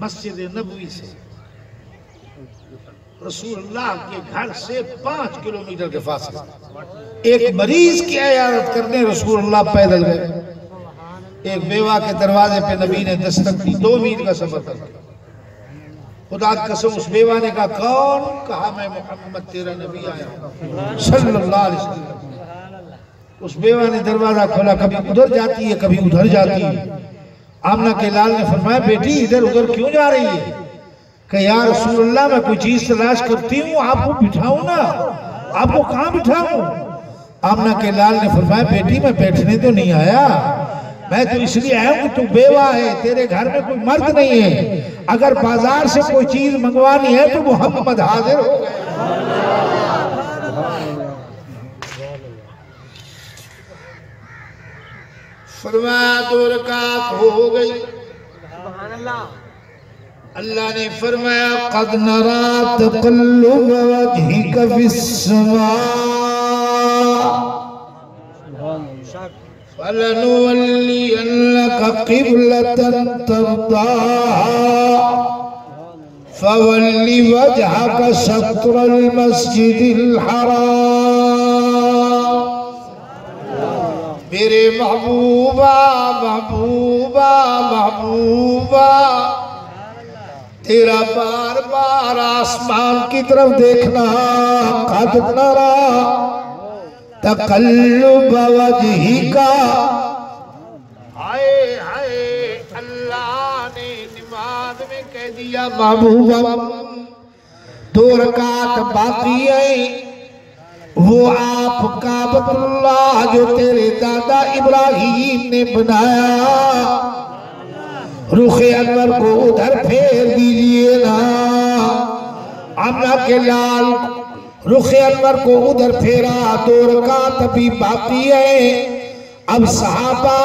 مسجد نبوی سے۔ رسول اللہ کے گھر سے پانچ کلومیٹر کے فاصلے۔ ایک مریض کی عیادت کرنے رسول اللہ پیدل گئے۔ ایک بیوہ کے دروازے پہ نبی نے دستک دی۔ دو میل کا سفر کر خدا قسم اس بیوہ نے کہا کون کہا میں محمد تیرا نبی آیا صلی اللہ علیہ وسلم۔ اس بیوہ نے دروازہ کھولا، کبھی ادھر جاتی ہے، کبھی ادھر جاتی ہے۔ آمنہ کے لال نے فرمایا، بیٹی، ادھر ادھر کیوں جا رہی ہے؟ کہ یا رسول اللہ، میں کوئی چیز تلاش کرتی ہوں، آپ کو بٹھاؤں نا؟ آپ کو کہاں بٹھاؤں؟ آمنہ کے لال نے فرمایا، بیٹی، میں بیٹھنے تو نہیں آیا۔ میں تو اس لیے آیا ہوں کہ تو بیوہ ہے، تیرے گھر میں کوئی مرد نہیں ہے۔ اگر بازار سے کوئی چیز منگوانی ہے تو محمد حاضر ہو۔ گئے فرمایا دو رکعت ہو گئی۔ اللہ نے فرمایا، قد نرا تقلب وجهك في السماء۔ فلنولينك قبلة ترضاها. فول وجهك شطر المسجد الحرام. میرے محبوبہ محبوبہ محبوبہ تیرا بار بار آسمان کی طرف دیکھنا قد نرا. تقلب وجہی کا ہائے ہائے، اللہ نے نماز میں کہہ دیا محبوبہ دو رکعت باقی ہیں۔ وہ آپ کعبت اللہ جو تیرے دادا ابراہیم نے بنایا۔ رخ انور کو ادھر پھیر دیجیے نا۔ آمنہ کے لال رخ انور کو ادھر پھیرا دو رکعت ابھی باقی ہے۔ اب صحابہ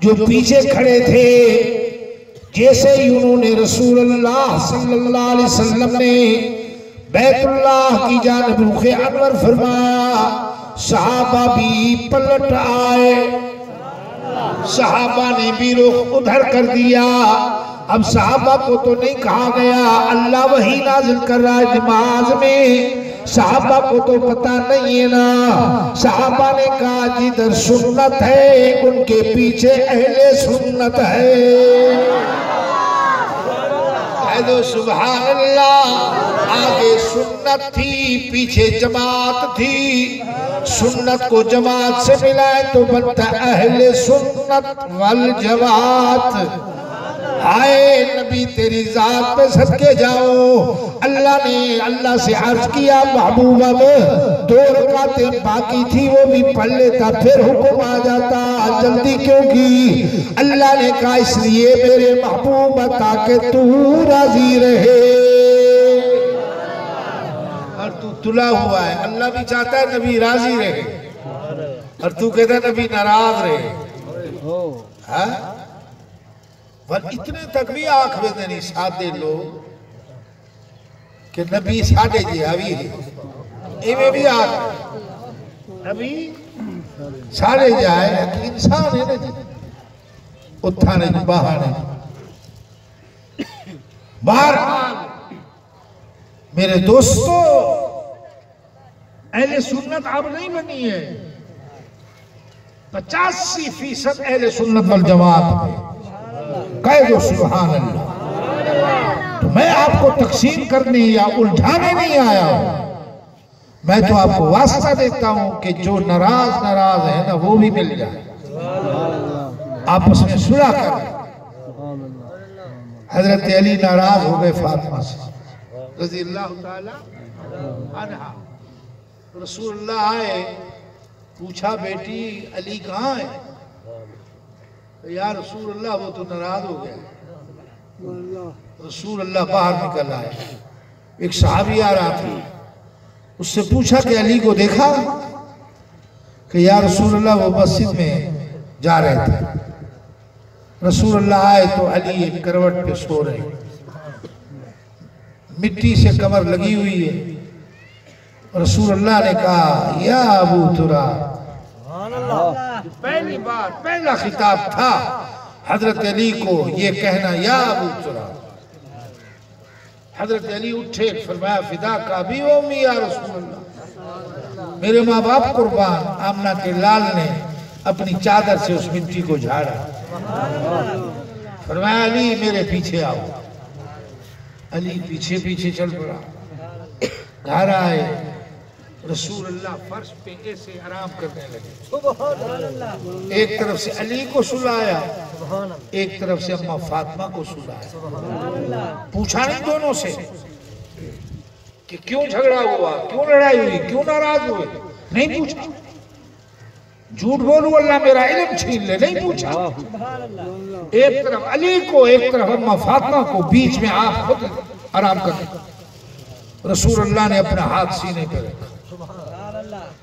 جو پیچھے کھڑے تھے، جیسے ہی انہوں نے رسول اللہ صلی اللہ علیہ وسلم نے بیت اللہ کی جانب رخ انور فرمایا، صحابہ بھی پلٹ آئے۔ صحابہ نے بھی رخ ادھر کر دیا۔ اب صحابہ کو تو نہیں کہا گیا، اللہ وہی نازل کر رہا ہے نماز میں۔ صحابہ کو تو پتا نہیں ہے نا۔ صحابہ نے کہا، جدھر سنت ہے ان کے پیچھے اہل سنت ہے۔ دو سبحان اللہ آگے سنت تھی، پیچھے جماعت تھی۔ سنت کو جماعت سے ملائے تو بنتا اہل سنت والجماعت۔ آئے نبی تیری ذات پہ صدقے جاؤ۔ اللہ نے اللہ سے عرض کیا، محبوبہ میں، دو رکعتیں باقی تھی وہ بھی پڑھ لیتا، پھر حکم آ جاتا، جلدی کیوں کی؟ اللہ نے کہا، اس لیے میرے محبوبہ، تاکہ تو راضی رہے۔ اور تو تلا ہوا ہے، اللہ بھی چاہتا ہے نبی راضی رہے۔ اور تو کہتا ہے نبی ناراض رہے۔ ہاں؟ پر اتنے تک بھی آنکھ میں نہیں سادے لوگ کہ نبی ساڑے جی آوی ہے ایوے بھی آنکھ نبی ساڑے جائے کہ انسان ہے نا جی اتھانے جی باہانے باہر میرے دوستو اہل سنت اب نہیں بنی ہے پچاسی فیصد اہل سنت والجماعت ہے کہہ دو سبحان اللہ۔ تو میں آپ کو تقسیم کرنے یا الجھانے نہیں آیا ہوں۔ میں تو آپ کو واسطہ دیتا ہوں کہ جو ناراض ناراض ہے نا وہ بھی مل جائے۔ آپس میں سلا کر حضرت علی ناراض ہو گئے فاطمہ سے۔ رضی اللہ تعالی عنہ رسول اللہ آئے، پوچھا بیٹی، علی کہاں ہے؟ یا رسول اللہ وہ تو ناراض ہو گیا رسول اللہ باہر نکل آئے۔ ایک صحابی آ رہا تھا۔ اس سے پوچھا کہ علی کو دیکھا؟ کہ یا رسول اللہ وہ مسجد میں جا رہے تھے۔ رسول اللہ آئے تو علی ایک کروٹ پہ سو رہے۔ مٹی سے کمر لگی ہوئی ہے۔ رسول اللہ نے کہا یا ابو ترا پہلی بار، پہلا خطاب تھا۔ حضرت علی کو یہ کہنا، یا ابو ترا حضرت علی اٹھے، فرمایا، فدا کا بھی امی یا رسول اللہ۔ میرے ماں باپ قربان، آمنہ کے لال نے اپنی چادر سے اس مٹی کو جھاڑا۔ فرمایا، علی، میرے پیچھے آؤ۔ علی پیچھے پیچھے چل پڑا۔ گھر آئے۔ رسول اللہ فرش پہ ایسے آرام کرنے لگے۔ ایک طرف سے علی کو سلایا ایک طرف سے اماں فاطمہ کو سلایا۔ پوچھا نہیں دونوں سے کہ کیوں جھگڑا ہوا کیوں لڑائی ہوئی کیوں ناراض ہوئے؟ نہیں پوچھا۔ جھوٹ بولو اللہ میرا علم چھین لے۔ نہیں پوچھا۔ ایک طرف علی کو ایک طرف اماں فاطمہ کو بیچ میں آپ خود آرام کرنے رسول اللہ نے اپنا ہاتھ سینے پہ رکھا۔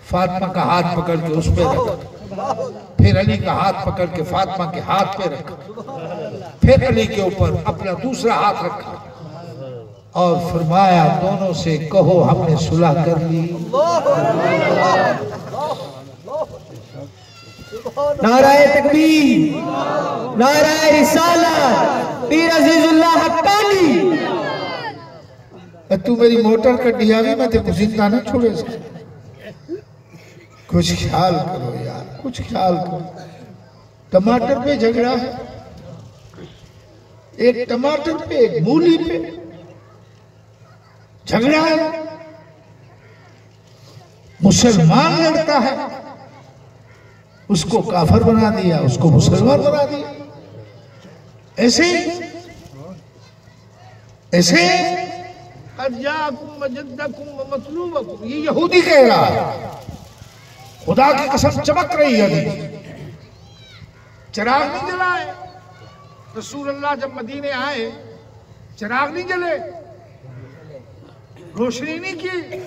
فاطمہ کا ہاتھ پکڑ کے اس پہ رکھا پھر علی کا ہاتھ پکڑ کے فاطمہ کے ہاتھ پہ رکھا پھر علی کے اوپر اپنا دوسرا ہاتھ رکھا۔ اور فرمایا، دونوں سے کہو، ہم نے صلح کر لی۔ نعرہ تکبیر، نعرہ رسالت، پیر عزیز اللہ حقانی تو میری موٹر کا ڈیاوی میں تے زندہ نہ چھوڑے۔ سے کچھ خیال کرو یار، کچھ خیال کرو۔ ٹماٹر پہ جھگڑا ہے۔ ایک ٹماٹر پہ، ایک مولی پہ جھگڑا ہے۔ مسلمان لڑتا ہے۔ اس کو کافر بنا دیا، اس کو مسلمان بنا دیا۔ ایسے ایسے قد یہ یہودی کہہ رہا ہے۔ خدا کی قسم چمک رہی ہے چراغ نہیں جلائے۔ رسول اللہ جب مدینے آئے، چراغ نہیں جلے۔ روشنی نہیں کی۔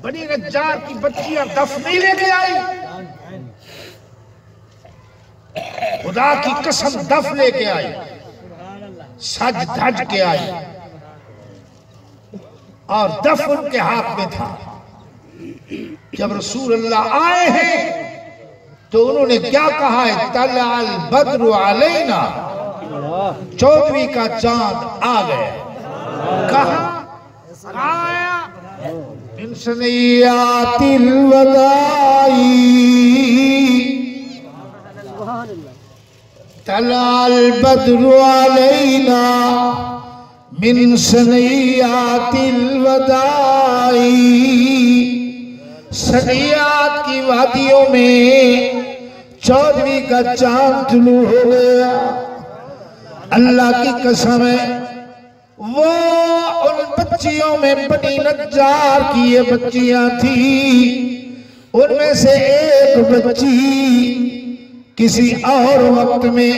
بنی نجار کی بچیاں دف نہیں لے کے آئی۔ خدا کی قسم دف لے کے آئی۔ سج دھج کے آئی۔ اور دف ان کے ہاتھ میں تھا۔ جب رسول اللہ آئے ہیں تو انہوں نے کیا کہا ہے؟ طلع البدر علینا. چودوی کا چاند آ گئے کہاں آیا من سنیات الودائی طلع البدر علینا، من سنیات الودائی سنیات کی وادیوں میں چودوی کا چاند طلوع ہو گیا۔ اللہ کی قسم ہے، وہ ان بچیوں میں بنی نجار کی یہ بچیاں تھی ان میں سے ایک بچی کسی اور وقت میں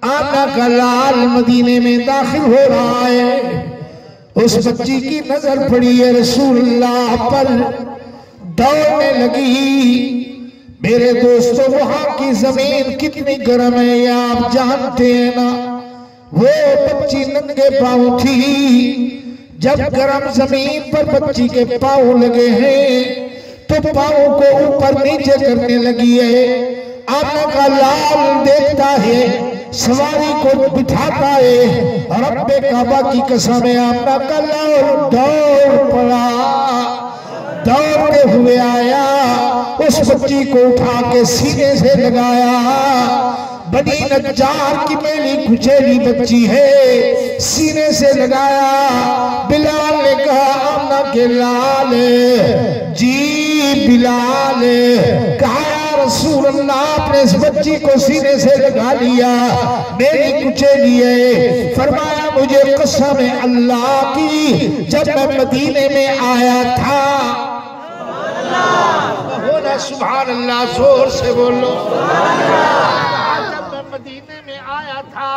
آقا کا لال مدینے میں داخل ہو رہا ہے۔ اس بچی کی نظر پڑی ہے رسول اللہ پر۔ دوڑنے لگی۔ میرے دوستو، وہاں کی زمین کتنی گرم ہے، یہ آپ جانتے ہیں نا۔ وہ بچی ننگے پاؤں تھی۔ جب گرم زمین پر بچی کے پاؤں لگے ہیں، تو پاؤں کو اوپر نیچے کرنے لگی ہے۔ آقا کا لال دیکھتا ہے، سواری کو بٹھاتا ہے۔ رب کعبہ کی قسم ہے کا لال دوڑ پڑا۔ دوڑتے ہوئے آیا، اس بچی کو اٹھا کے سینے سے لگایا۔ بنی نجار کی میلی کچھیلی بچی ہے، سینے سے لگایا۔ بلال نے کہا آمنہ کے لال۔ جی بلال۔ کہا رسول اللہ، آپ نے اس بچی کو سینے سے لگا لیا۔ میری کچھیلی ہے۔ فرمایا، مجھے قسم اللہ کی، جب میں مدینے میں آیا تھا بولا سبحان اللہ، زور سے بولو۔ جب میں مدینے میں آیا تھا،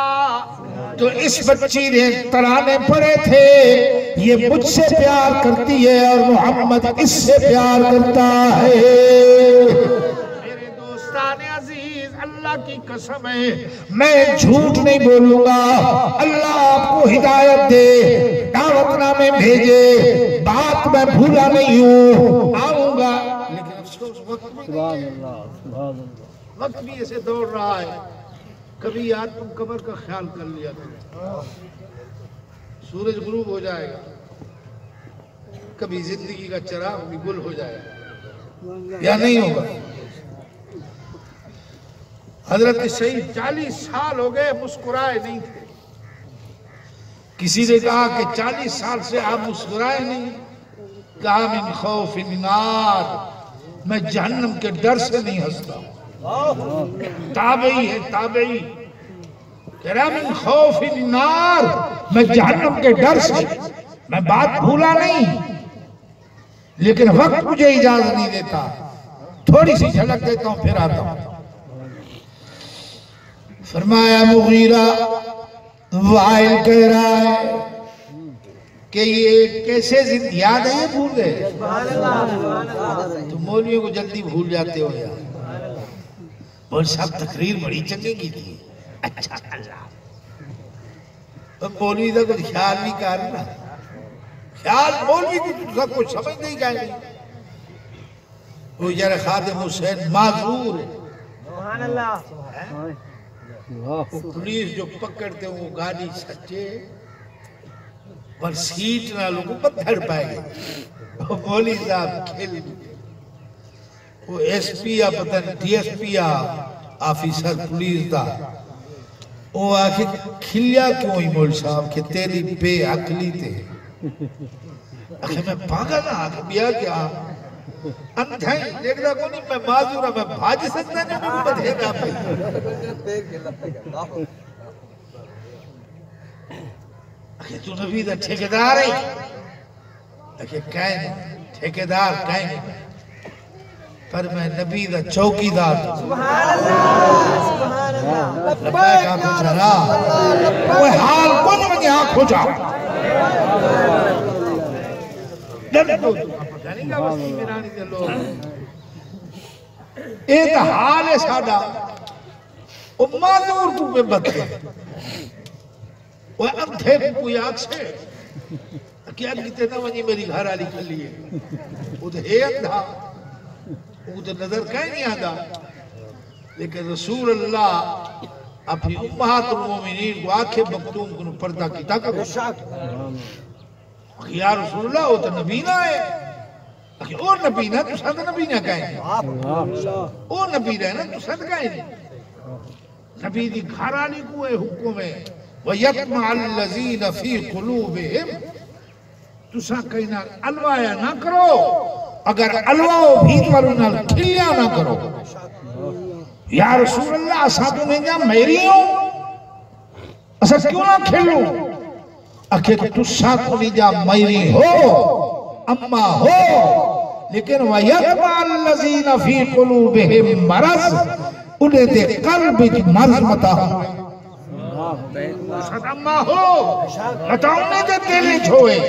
تو اس بچی نے ترانے پڑے تھے۔ یہ مجھ سے پیار کرتی ہے اور محمد اس سے پیار کرتا ہے۔ میرے دوستان عزیز، اللہ کی قسم ہے، میں جھوٹ نہیں بولوں گا۔ اللہ آپ کو ہدایت دے دعوت نامے بھیجے۔ بات میں بھولا نہیں ہوں۔ آؤں گا لیکن افسوس وقت بھی ہے۔ وقت بھی ایسے دوڑ رہا ہے۔ کبھی یار تم قبر کا خیال کر لیا کرو۔ سورج غروب ہو جائے گا۔ کبھی زندگی کا چراغ بھی گل ہو جائے گا۔ یا نہیں ہوگا۔ حضرت شہید چالیس سال ہو گئے مسکرائے نہیں تھے۔ کسی نے کہا کہ چالیس سال سے آپ مسکرائے نہیں۔ کہا، من خوف النار. میں جہنم کے ڈر سے نہیں ہنستا تابعی ہے، تابعی. کہہ من خوف النار. میں جہنم کے ڈر سے میں بات بھولا نہیں. لیکن وقت مجھے اجازت نہیں دیتا. تھوڑی سی جھلک دیتا ہوں، پھر آتا ہوں. فرمایا، مغیرہ، وائل کہہ رہا ہے کہ یہ کیسے یاد ہے یہ بھول گئے؟ تو مولویوں کو جلدی بھول جاتے ہو یار۔ مول صاحب تقریر بڑی چنگے کی تھی۔ اچھا اللہ۔ مولوی کا کچھ خیال نہیں کر رہا۔ خیال مولوی کی سب کچھ سمجھ نہیں گئے نہیں وہ یار خادم حسین معذور ہے۔ سبحان اللہ۔ پولیس جو پکڑتے ہیں وہ گاڑی سچے۔ پر سیٹ نہ لوگوں پتھر پائے گئے۔ مولی صاحب کھل وہ ایس پی یا پتہ نہیں ڈی ایس پی یا آفیسر پولیس دا۔ وہ آخر، کھلیا کیوں ہی مول صاحب، کہ تیری بے عقلی تے۔ آخر میں پاگا نہ آخر بیا کیا؟ اندھائی دیکھ رہا کو نہیں، میں معذور ہوں، میں بھاج سکتا نہیں، میں بدھے گا۔ پہ کہ تو نبی دا ٹھیکیدار ہے کہ کہیں ٹھیکیدار کہیں پر میں نبی دا چوکیدار لبائی کا کچھ رہا وہ حال کن میں آنکھ ہو جا ایک حال ہے ساڑا وہ معذور تو پہ بتے وہ کو کوئی آگ سے۔ کیا کہتے نہ ونی میری گھر آلی کھلی ہے وہ تو ہے اندھا۔ وہ تو نظر کہیں نہیں آدھا لیکن رسول اللہ اپنی امہات المومنین کو آنکھیں مکتوم کو پردہ کیتا کرو یا رسول اللہ وہ تو نبی نہ ہے۔ کہ اور نبی نہ تو ساتھ نبی نہ کہیں۔ اور نبی رہے نا تو ساتھ کہیں۔ نبی دی گھر آلی کو ہے حکم ہے۔ وَيَطْمَعَ الَّذِينَ فِي قُلُوبِهِمْ. تُسا کہنا الوایا نہ کرو أگر الواؤ بھی تورنا کھلیا نہ کرو یا رسول اللہ اسا تو نہیں جا میری ہوں اسا کیوں نہ کھلو اکھے تُسا تو نہیں جا میری ہو أما ہو لیکن وَيَطْمَعَ الَّذِينَ فِي قُلُوبِهِمْ مَرَض. انہیں دے قلب مرض متا ہوں صدمہ ہو۔ بتاؤنے دے دل چھوئے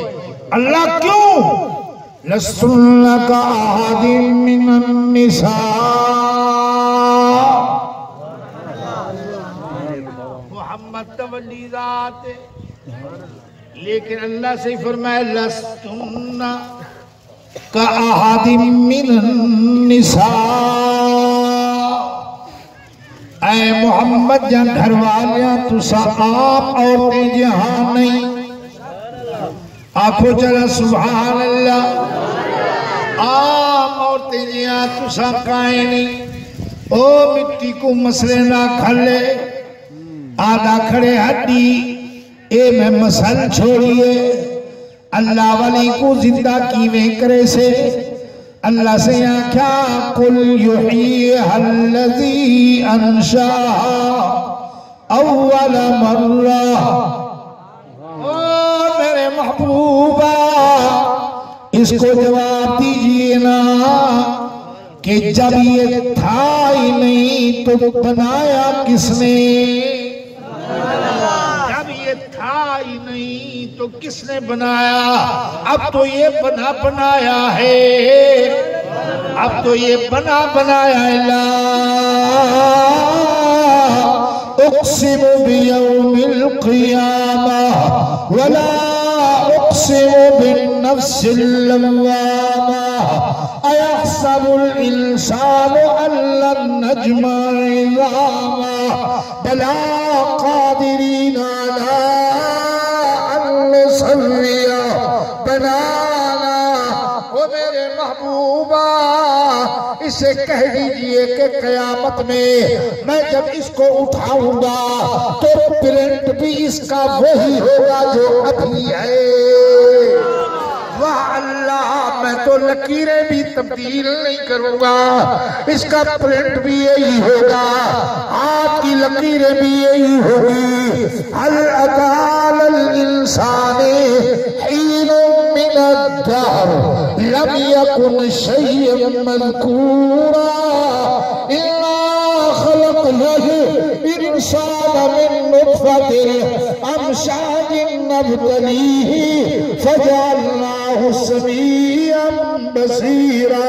اللہ کیوں؟ لسنک آہد من النساء۔ محمد تولی ذات لیکن اللہ سے فرمائے لستن کا آہد من النساء۔ اے محمد جان گھر والیاں تسا عام عورتیں جہاں نہیں۔ آنکھو چلا سبحان اللہ عام عورتیں جی جہاں تسا کائیں نہیں۔ او مٹی کو مسئلے نہ کھلے۔ آدھا کھڑے ہڈی۔ اے میں مسل چھوڑیے۔ اللہ والی کو زندہ کیویں کرے سے؟ اللہ سے آکھا قل یحییہ الذی انشا أول مرہ أو میرے محبوبہ اس کو جواب دیجئے نا کہ جب یہ تھا ہی نہیں تو بنایا کس نے؟ تو کس نے بنایا؟ اب تو یہ بنا بنایا ہے۔ اب تو یہ بنا بنایا ہے۔ لا اقسم بیوم القیامہ ولا اقسم بالنفس اللوامہ۔ ایحسب الانسان ان لن نجمع عظاما بلا قادرین نسویا کہہ دیجیے کہ قیامت میں میں جب اس کو اٹھاؤں گا تو پرنٹ بھی اس کا وہی ہوگا جو ابھی ہے۔ واہ اللہ، میں تو لکیریں بھی تبدیل نہیں کروں گا۔ اس کا پرنٹ بھی یہی ہوگا۔ آپ کی لکیریں بھی یہی ہوگی۔ الادال الانسان حین الدهر لم يكن شيئا مذكورا إلا خلقناه الإنسان من نطفة أمشاج نبتليه فجعلناه سميعا بصيرا.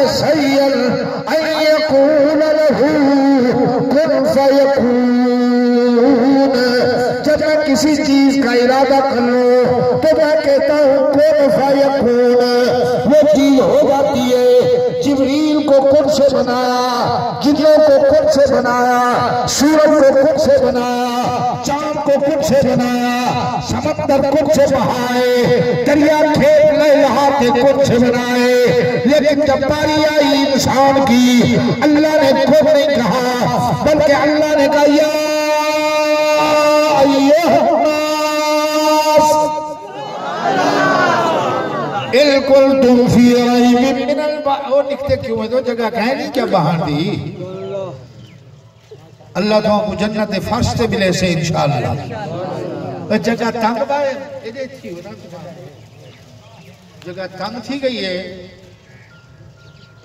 اذا اراد سیل ان یقول له کن فیکون جب میں کسی چیز کا ارادہ کر لوں، تو میں کہتا ہوں کن فیکون وہ چیز ہو جاتی ہے۔ جبریل کو کن سے بنایا جنوں کو کن سے بنایا سورج کو کن سے بنایا چاند کو کن سے بنایا، سمندر کن سے بہائے، دریا کھیت لے یہاں کے کن سے بنائے۔ لیکن جب باری آئی انسان کی، اللہ نے کن نہیں کہا، بلکہ اللہ نے کہا، یا ایوہ الناس۔ بالکل تم فی ریب من البا وہ نکتے کیوں ہے تو جگہ کہیں نہیں کیا بہان دی اللہ تو کو جنت فرش تے ملے سے انشاءاللہ۔ جگہ تنگ بائے ایدے تھی ہو جگہ تنگ تھی گئی ہے۔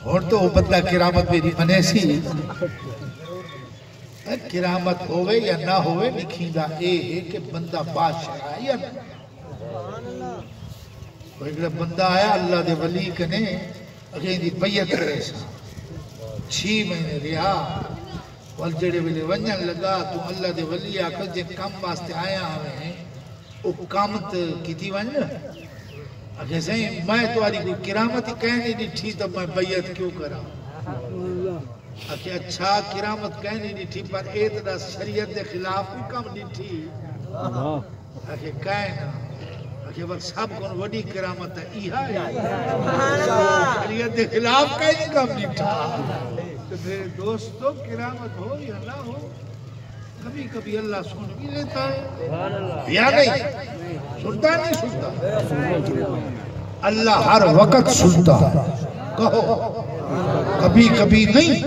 اور تو وہ بندہ کرامت میری منے سی۔ کرامت ہوئے یا نہ ہوئے نکھیندہ اے ہے کہ بندہ بادشاہ ہے یا نہ۔ کوئی بندہ آیا، اللہ دے ولی کنے اگیں دی بیعت کرے سا۔ چھی مہینے رہا۔ وال جڑے ویلے ونجن لگا تو اللہ دے ولی آکر جن کم واسطے آیا ہمیں او کامت کیتی ونج اگے سہیں میں تو آری کوئی کرامت ہی کہنے نہیں تھی تو میں بیعت کیوں کرا اکھے اچھا کرامت کہنے نہیں تھی پر ایتنا شریعت دے خلاف بھی کم نہیں تھی۔ اکھے کہنا کہ وہ سب کون وڈی کرامت ہے ایہا ہے شریعت دے خلاف کہیں کام نہیں تھا۔ تو میرے دوستو کرامت ہو یا نہ ہو کبھی کبھی اللہ سن بھی لیتا ہے۔ یا نہیں سنتا نہیں سنتا۔ اللہ ہر وقت سنتا۔ ہے کہو کبھی کبھی نہیں۔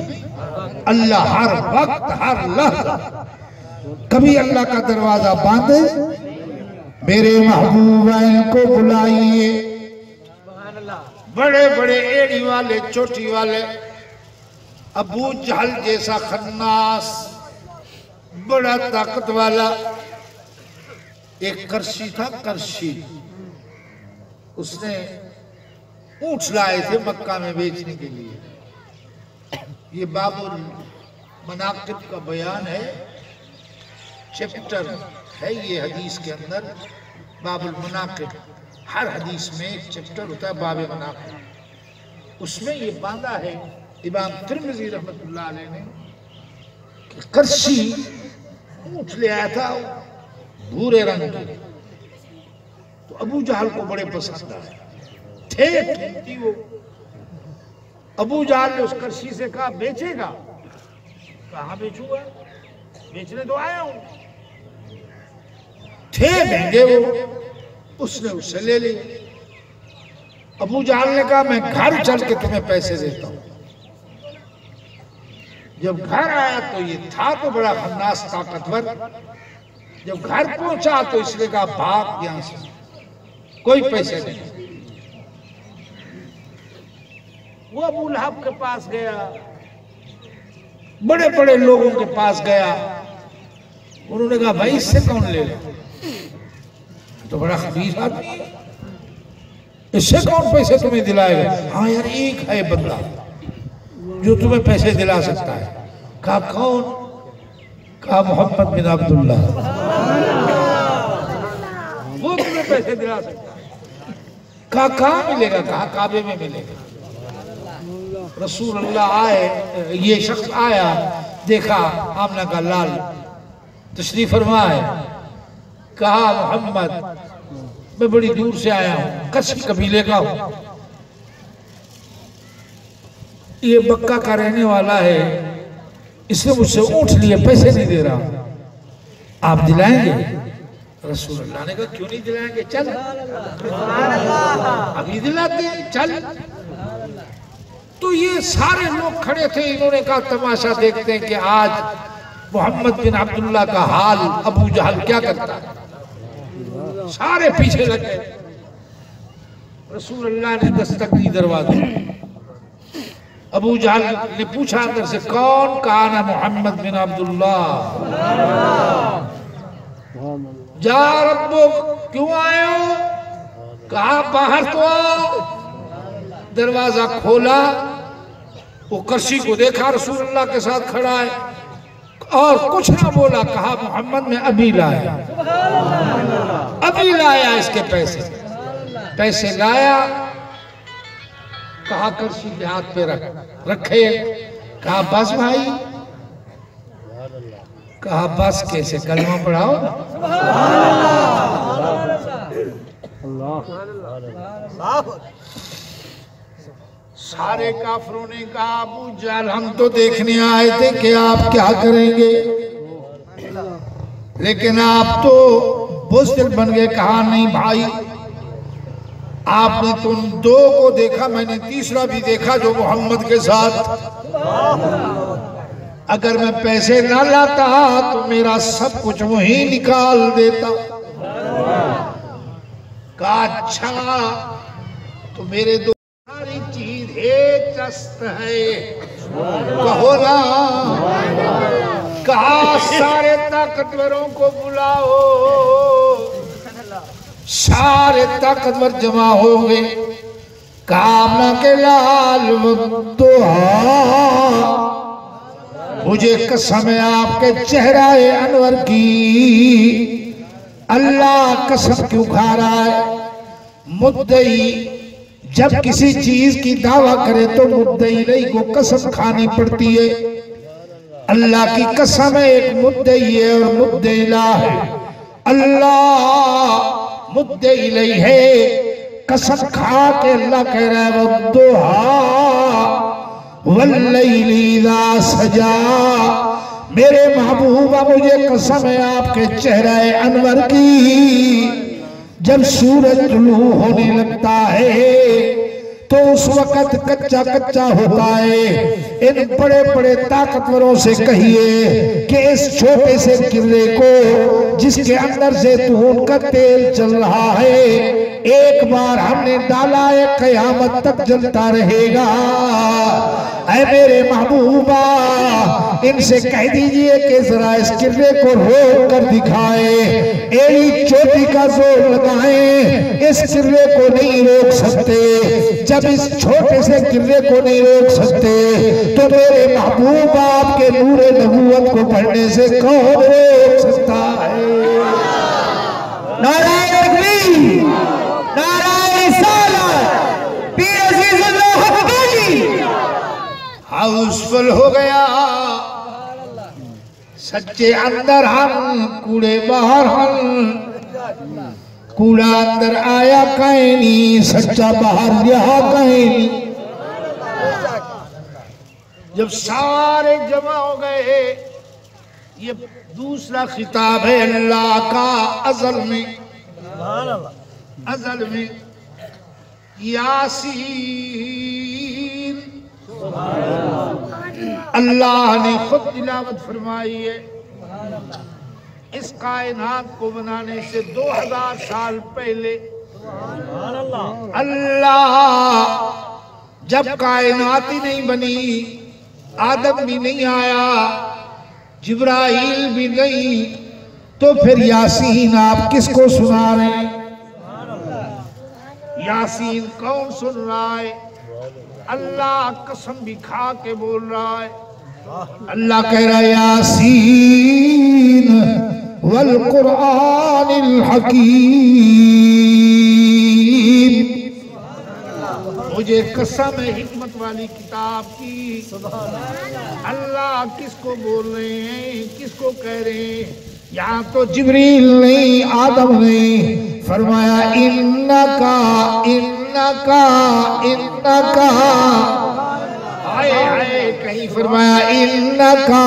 اللہ ہر وقت ہر لحظہ۔ کبھی اللہ کا دروازہ باندھے میرے محبوبین کو بلائیے۔ بڑے بڑے ایڑی والے چوٹی والے۔ ابو جہل جیسا خناس، بڑا طاقت والا، ایک کرشی تھا، کرشی۔ اس نے اونٹ لائے تھے مکہ میں بیچنے کے لیے۔ یہ باب المناقب کا بیان ہے۔ چپٹر ہے یہ حدیث کے اندر۔ باب المناقب، ہر حدیث میں ایک چپٹر ہوتا ہے، باب مناقب۔ اس میں یہ باندھا ہے امام ترمزی رحمت اللہ علیہ نے کہ کرشی اونٹ لے آیا تھا، بھورے رنگ کی تو ابو جہل کو بڑے پسند آئے۔ تھے قیمتی وہ۔ ابو جہل نے اس کرشی سے کہا، بیچے گا؟ کہاں بیچوں گا؟ بیچنے تو آیا ہوں۔ تھے مہنگے وہ۔ اس نے اسے لے لی۔ ابو جہل نے کہا، میں گھر چل کے تمہیں پیسے دیتا ہوں۔ جب گھر آیا تو یہ تھا تو بڑا خناس طاقتور۔ جب گھر پہنچا تو اس نے کہا بھاگ یہاں سے۔ کوئی پیسے نہیں۔ وہ ابو لہب کے پاس گیا۔ بڑے بڑے لوگوں کے پاس گیا۔ انہوں نے کہا، بھائی، اس سے کون لے لے؟ تو بڑا خبیص آدمی ہے۔ اس سے کون پیسے تمہیں دلائے گا؟ ہاں یار، ایک ہے بندہ۔ جو تمہیں پیسے دلا سکتا ہے۔ کہا، کون؟ کہا، محمد بن عبداللہ۔ وہ تمہیں پیسے دلا سکتا ہے۔ کہا، کہاں ملے گا؟ کہا، کعبے میں ملے گا۔ رسول اللہ آئے، یہ شخص آیا، دیکھا، آمنہ کا لال تشریف فرما ہے کہا، محمد، میں بڑی دور سے آیا ہوں کسی قبیلے کا ہوں۔ یہ مکہ کا رہنے والا ہے، اس نے مجھ سے اونٹ لیے، پیسے نہیں دے رہا۔ آپ دلائیں گے؟ رسول اللہ نے کہا، کیوں نہیں دلائیں گے؟ چل۔ ابھی دلاتے ہیں، چل۔ تو یہ سارے لوگ کھڑے تھے، انہوں نے کہا، تماشا دیکھتے ہیں کہ آج محمد بن عبداللہ کا حال، ابو جہل کیا کرتا ہے؟ سارے پیچھے لگے رسول اللہ نے دستک دی دروازے۔ ابو جہل نے پوچھا اندر سے، کون کہا محمد بن عبداللہ؟ جا ربو کیوں آئے ہو؟ کہا باہر تو آؤ دروازہ کھولا، وہ کرسی کو دیکھا رسول اللہ کے ساتھ کھڑا ہے۔ اور کچھ نہ بولا، کہا محمد میں ابھی لایا۔ ابھی لایا اس کے پیسے۔ پیسے لایا کہا کرسی کے ہاتھ پہ رکھ، رکھے۔ کہا، بس بھائی؟ کہا، بس کیسے؟ کلمہ پڑھاؤ۔ سارے کافروں نے کہا، ابو جال ہم تو دیکھنے آئے تھے کہ آپ کیا کریں گے۔ لیکن آپ تو بزدل بن گئے۔ کہا، نہیں بھائی آپ نے تو ان دو کو دیکھا، میں نے تیسرا بھی دیکھا جو محمد کے ساتھ۔ اگر میں پیسے نہ لاتا تو میرا سب کچھ وہی نکال دیتا۔ کہا اچھا تو میرے دو ساری چیز ایک چست ہے۔ کہو نا۔ کہا، سارے طاقتوروں کو بلاؤ۔ سارے طاقتور جمع ہو گئے کامنا کے لال ہاں۔ مجھے قسم ہے آپ کے چہرہ انور کی۔ اللہ قسم کیوں کھا رہا ہے؟ مدعی، جب کسی چیز کی دعویٰ کرے تو مدعی نہیں، کو قسم کھانی پڑتی ہے۔ اللہ کی قسم ایک مدعی ہے اور مدعی لا ہے۔ اللہ مدعی نہیں ہے، قسم کھا کے اللہ کہہ رہا ہے وَدُّہَا وَاللَّيْلِ اِذَا سَجَا۔ میرے محبوبہ مجھے قسم ہے آپ کے چہرہ انور کی۔ جب سورج طلوع ہونے لگتا ہے تو اس وقت کچا کچا ہوتا ہے۔ ان بڑے بڑے طاقتوروں سے کہیے کہ اس چھوٹے سے کرے کو جس کے اندر سے تون کا تیل چل رہا ہے، ایک بار ہم نے ڈالا ہے، قیامت تک جلتا رہے گا۔ اے میرے محبوبہ، ان سے کہہ دیجیے کہ ذرا اس کرے کو روک کر دکھائے۔ ایلی چوٹی کا زور لگائیں اس کرے کو نہیں روک سکتے۔ جب اس چھوٹے سے کرے کو نہیں روک سکتے، تو میرے محبوب آپ کے نور نبوت کو پڑھنے سے کون روک سکتا ہے؟ نعرہ تکبیر، نعرہ رسالت، پیر عزیز اللہ حقانی ہاؤس فل ہو گیا۔ سچے اندر ہم، کوڑے باہر ہم۔ کوڑا اندر آیا کہیں سچا باہر یہاں کہیں جب سارے جمع ہو گئے، یہ دوسرا خطاب ہے اللہ کا ازل میں۔ ازل میں۔ یاسین۔ اللہ نے خود تلاوت فرمائی ہے۔ اس کائنات کو بنانے سے دو ہزار سال پہلے اللہ جب کائنات ہی نہیں بنی، آدم بھی نہیں آیا، جبرائیل بھی نہیں، تو پھر یاسین آپ کس کو سنا رہے ہیں؟ یاسین کون سن رہا ہے؟ اللہ قسم بھی کھا کے بول رہا ہے۔ اللہ کہہ رہا ہے یاسین والقرآن الحکیم۔ مجھے قسم ہے حکمت والی کتاب کی۔ اللہ کس کو بول رہے ہیں؟ کس کو کہہ رہے ہیں؟ یہاں تو جبریل نہیں، آدم نہیں۔ فرمایا، انکا انکا انکا۔ کہیں فرمایا انکا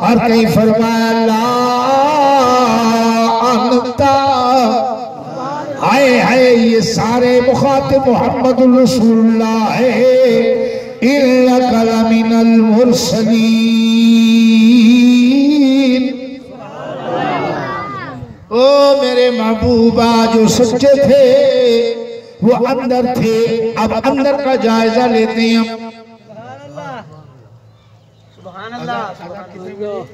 اور کہیں فرمایا، لا انتا آئے آئے، یہ سارے مخاطب محمد الرسول اللہ ہے انکا لمن المرسلین۔ او میرے محبوبہ، جو سچے تھے، وہ اندر تھے، اب اندر کا جائزہ لیتے ہیں۔ ہم سبحان اللہ.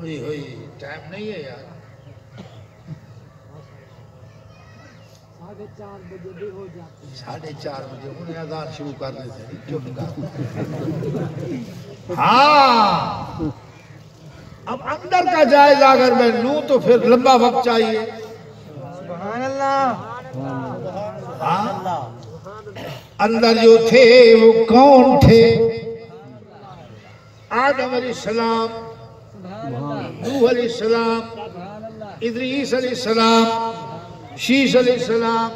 ہوئی ہوئی ٹائم نہیں ہے یار۔ ساڑھے چار بجے انہیں شروع دیتے کر۔ ہاں۔ اب اندر کا جائزہ اگر میں لوں تو پھر لمبا وقت چاہیے۔ سبحان اللہ. ہاں۔ اندر جو تھے وہ کون تھے؟ آدم علیہ السلام، نوح علیہ السلام، ادریس علیہ السلام، شیش علیہ السلام۔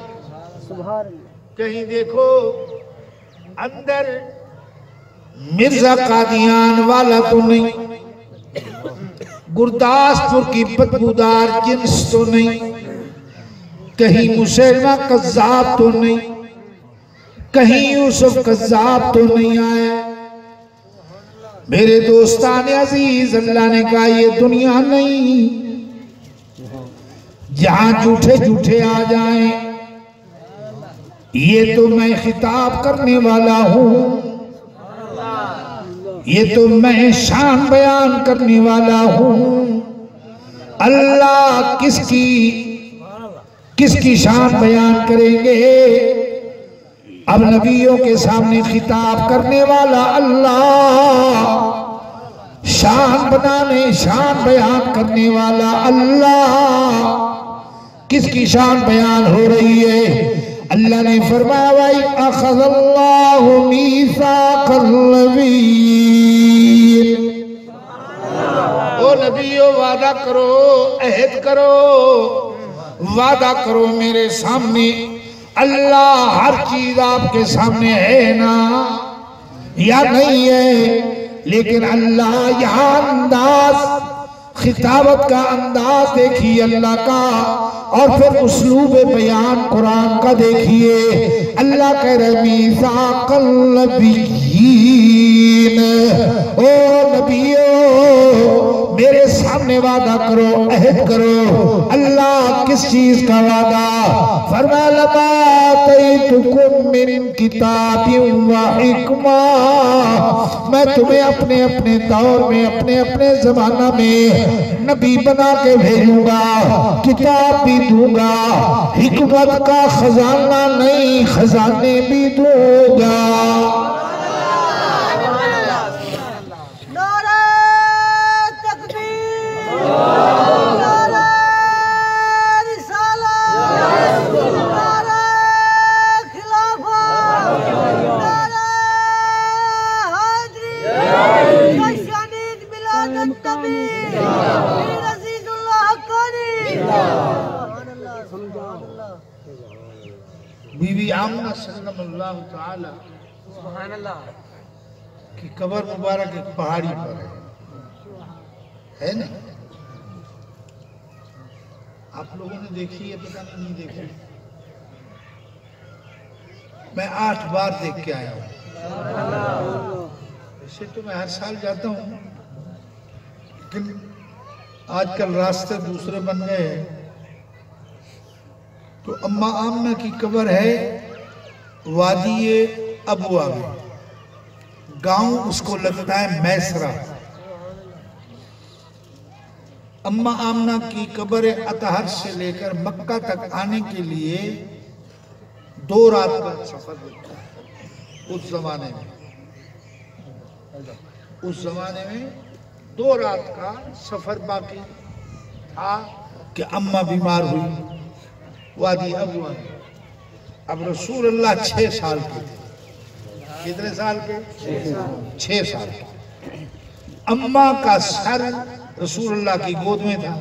کہیں دیکھو، اندر مرزا قادیان والا تو نہیں، گرداسپور کی بدبودار جنس تو نہیں، کہیں مسلمہ قذاب تو نہیں، کہیں یوسف قذاب تو نہیں آئے۔ میرے دوستان عزیز، اللہ نے کہا یہ دنیا نہیں۔ جہاں جھوٹے جھوٹے آ جائیں، یہ تو میں خطاب کرنے والا ہوں۔ یہ تو میں شان بیان کرنے والا ہوں۔ اللہ کس کی کس کی شان بیان کریں گے؟ اب نبیوں کے سامنے خطاب کرنے والا اللہ، شان بنانے، شان بیان کرنے والا اللہ۔ کس کی شان بیان ہو رہی ہے؟ اللہ نے فرمایا بھائی اخذ اللہ میثاق النبیین او نبیو، وعدہ کرو، عہد کرو۔ وعدہ کرو میرے سامنے۔ اللہ ہر چیز آپ کے سامنے ہے نا؟ یا نہیں ہے؟ لیکن اللہ یہاں انداز، خطابت کا انداز دیکھیے اللہ کا، اور پھر اسلوب بیان قرآن کا دیکھیے۔ اللہ کہہ رہے میثاق النبیین او نبیو میرے وعدہ کرو، عہد کرو۔ اللہ کس چیز کا وعدہ؟ فرما لما تیتکم من کتاب و حکمہ میں تمہیں اپنے اپنے دور میں، اپنے اپنے زمانہ میں نبی بنا کے بھیجوں گا، کتاب بھی دوں گا۔ حکمت کا خزانہ نہیں، خزانے بھی دوں گا نعرہ تکبیر نعرہ رسالت نعرہ خلافت نعرہ حیدری جشنید ملاد النبی پیر عزیز اللہ حقانی سبحان اللہ سبحان اللہ صلی اللہ تعالی سبحان اللہ کی قبر مبارک ایک پہاڑی پر ہے۔ ہے نا؟ آپ لوگوں نے دیکھی ہے پتہ نہیں دیکھی۔ میں آٹھ بار دیکھ کے آیا ہوں۔ ایسے تو میں ہر سال جاتا ہوں لیکن آج کل راستے دوسرے بن گئے ہیں۔ تو اما آمنہ کی قبر ہے وادی ابوا میں گاؤں اس کو لگتا ہے میسرا اما آمنہ کی قبر اطہر سے لے کر مکہ تک آنے کے لیے دو رات کا سفر لگتا ہے۔ اس زمانے میں۔ اس زمانے میں دو رات کا سفر باقی تھا کہ اما بیمار ہوئی۔ وادی ابوا میں اب رسول اللہ چھ سال کے تھے کتنے سال کے؟ چھ سال کے۔ اما کا سر رسول اللہ کی گود میں تھا۔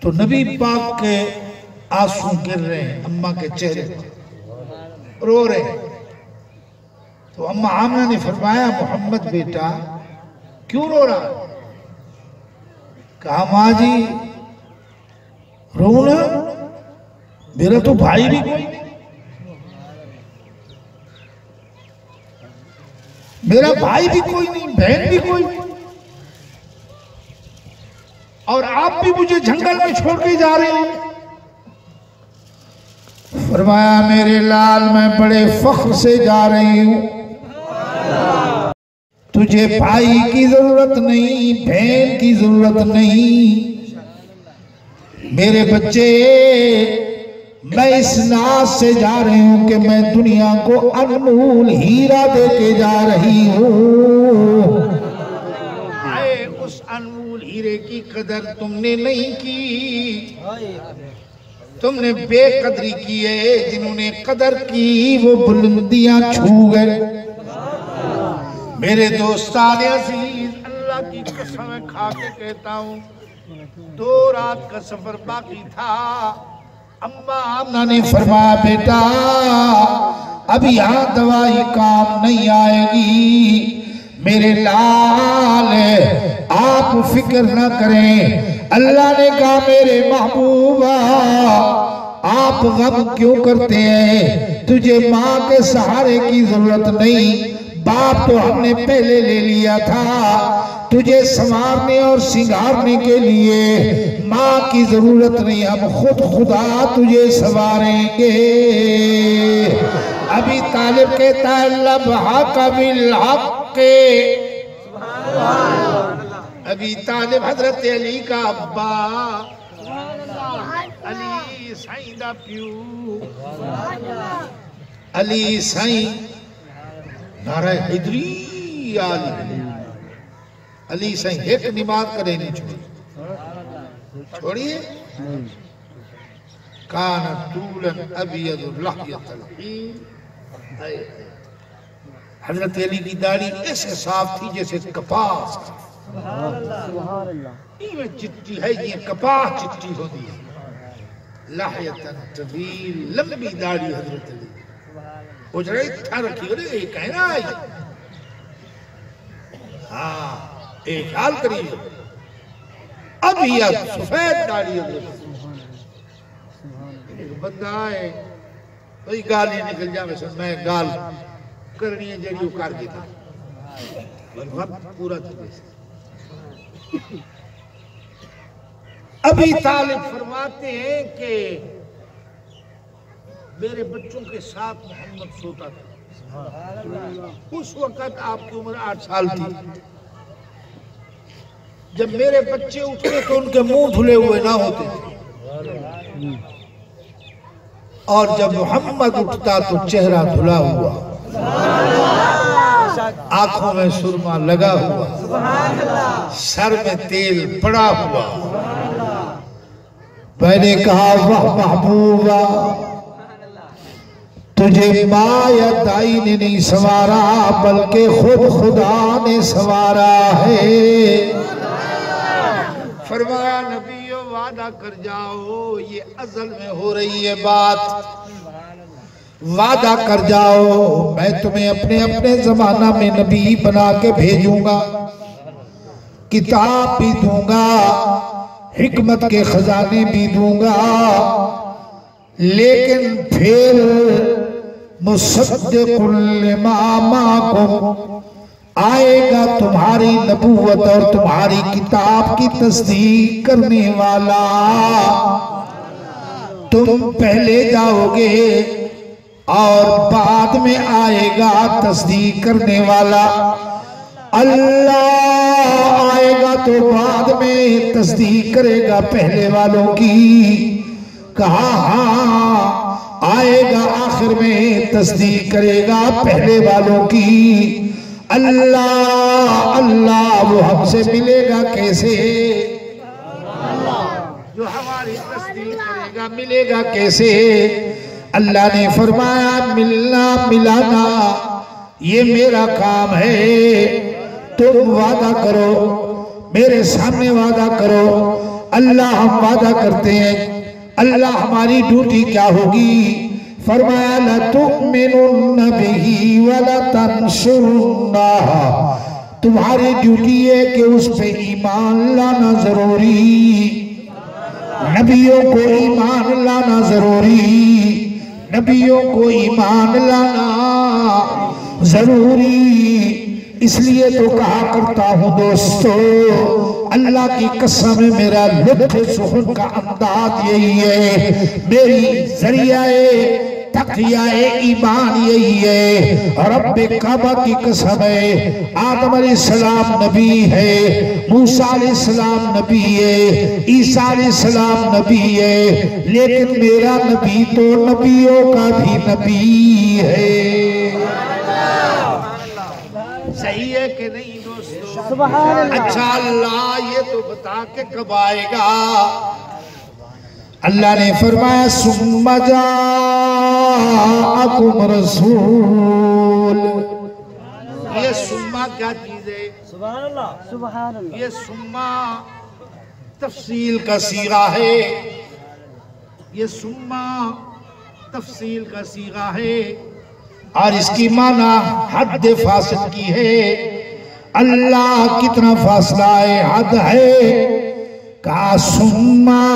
تو نبی پاک کے آنسو گر رہے ہیں اماں کے چہرے پر۔ رو رہے ہیں۔ تو اماں آمنہ نے فرمایا، محمد بیٹا، کیوں رو رہا؟ کہا، ماں جی رونا میرا تو بھائی بھی کوئی نہیں۔ میرا بھائی بھی کوئی نہیں، بہن بھی کوئی نہیں۔ اور آپ بھی مجھے جنگل میں چھوڑ کے جا رہے ہیں۔ فرمایا، میرے لال، میں بڑے فخر سے جا رہی ہوں۔ تجھے بھائی کی ضرورت نہیں، بہن کی ضرورت نہیں۔ میرے بچے میں اس ناز سے جا رہی ہوں کہ میں دنیا کو انمول ہیرا دے کے جا رہی ہوں۔ آئے اس انمول ہیرے کی قدر تم نے نہیں کی۔ تم نے بے قدری کی ہے، جنہوں نے قدر کی، وہ بلندیاں چھو گئے۔ میرے دوستان عزیز، اللہ کی قسم کھا کے کہتا ہوں، دو رات کا سفر باقی تھا۔ اماں آمنہ نے فرمایا، بیٹا، اب یہاں دوائی کام نہیں آئے گی۔ میرے لال، آپ فکر نہ کریں۔ اللہ نے کہا، میرے محبوبہ آپ غم کیوں کرتے ہیں؟ تجھے ماں کے سہارے کی ضرورت نہیں، باپ تو ہم نے پہلے لے لیا تھا۔ تجھے سنوارنے اور سنگارنے کے لیے ماں کی ضرورت نہیں ہم خود خدا تجھے سنواریں گے۔ ابھی طالب کہتا ہے لبحق بالحق۔ ابھی طالب حضرت علی کا ابا۔ علی سائیں دا پیو۔ علی سائیں نعرہ حیدری آلی علی سائیں ایک نماز کرے نہیں چھوڑی چھوڑیے؟ کان طولن ابید لحیت الحین حضرت علی کی داڑھی ایسے صاف تھی جیسے کپاس میں چٹی ہے یہ کپاس چٹی ہوتی ہے۔ لحیت طویل لمبی داڑھی حضرت علی۔ اجرے تھا رکھی ہو رہے یہ کہنا ہے ہاں۔ ایک حال کریے اب یہ سفید داڑھی حضرت ایک بندہ ہے۔ کوئی گال نہیں نکل جا ویسے میں گال کرنی ہے جڑی وہ کر دیتا۔ اور وقت پورا تھا ابھی طالب فرماتے ہیں کہ میرے بچوں کے ساتھ محمد سوتا تھا۔ اس وقت آپ کی عمر آٹھ سال تھی۔ جب میرے بچے اٹھتے تو ان کے منہ دھلے ہوئے نہ ہوتے۔ تھے اور جب محمد اٹھتا تو چہرہ دھلا ہوا۔ آنکھوں میں سرما لگا ہوا۔ سر میں تیل پڑا ہوا۔ میں نے کہا وہ محبوبہ، تجھے ماں یا دائی نے نہیں سوارا، بلکہ خود خدا نے سوارا ہے۔ فرمایا نبی وعدہ کر جاؤ یہ ازل میں ہو رہی ہے بات۔ وعدہ کر جاؤ میں تمہیں اپنے اپنے زمانہ میں نبی بنا کے بھیجوں گا۔ کتاب بھی دوں گا حکمت کے خزانے بھی دوں گا۔ لیکن پھر مصدق لما کو آئے گا تمہاری نبوت اور تمہاری کتاب کی تصدیق کرنے والا۔ تم پہلے جاؤ گے اور بعد میں آئے گا تصدیق کرنے والا۔ اللہ آئے گا تو بعد میں تصدیق کرے گا پہلے والوں کی۔ کہا ہاں آئے گا آخر میں تصدیق کرے گا پہلے والوں کی۔ اللہ اللہ وہ ہم سے ملے گا کیسے؟ جو ہماری تصدیق کرے گا، ملے گا کیسے؟ اللہ نے فرمایا، ملنا، ملانا، یہ میرا کام ہے۔ تم وعدہ کرو، میرے سامنے وعدہ کرو۔ اللہ ہم وعدہ کرتے ہیں۔ اللہ ہماری ڈیوٹی کیا ہوگی؟ فرمایا، لَتُؤْمِنُنَّ بِهِ وَلَتَنْشُرُنَّهَا تمہاری ڈیوٹی ہے کہ اس پہ ایمان لانا ضروری۔ نبیوں کو ایمان لانا ضروری۔ نبیوں کو ایمان لانا ضروری۔ اس لیے تو کہا کرتا ہوں دوستو، اللہ کی قسم میرا لطف سخن کا انداز یہی ہے۔ میری ذریعہ تقیہ ایمان یہی ہے رب کعبہ کی قسم ہے آدم علیہ السلام نبی ہے موسیٰ علیہ السلام نبی ہے عیسیٰ علیہ السلام نبی ہے لیکن میرا نبی تو نبیوں کا بھی نبی ہے صحیح ہے کہ نہیں دوستو سبحان اللہ اچھا اللہ یہ تو بتا کے کب آئے گا اللہ نے فرمایا ثم جاءکم رسول۔ یہ سما کیا چیز ہے؟ سبحان اللہ۔ سبحان اللہ۔ یہ سما تفصیل کا سیغہ ہے۔ یہ سما تفصیل کا سیغہ ہے۔ اور اس کی معنی حد فاصل کی ہے۔ اللہ کتنا فاصلہ ہے حد ہے۔ کہا سما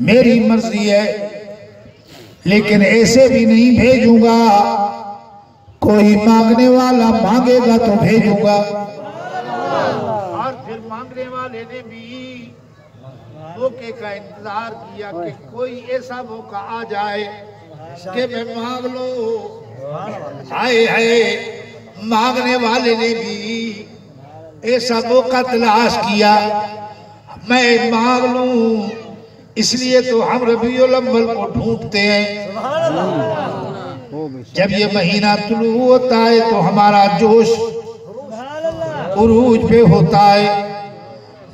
میری مرضی ہے، لیکن ایسے بھی نہیں بھیجوں گا۔ کوئی مانگنے والا مانگے گا تو بھیجوں گا۔ اور پھر مانگنے والے نے بھی موقع کا انتظار کیا کہ کوئی ایسا موقع آ جائے کہ میں مانگ لو آئے آئے مانگنے والے نے بھی ایسا موقع تلاش کیا۔ میں مانگ لوں۔ اس لیے تو ہم ربیع الاول کو ڈھونڈتے ہیں۔ جب یہ مہینہ طلوع ہوتا ہے تو ہمارا جوش عروج پہ ہوتا ہے۔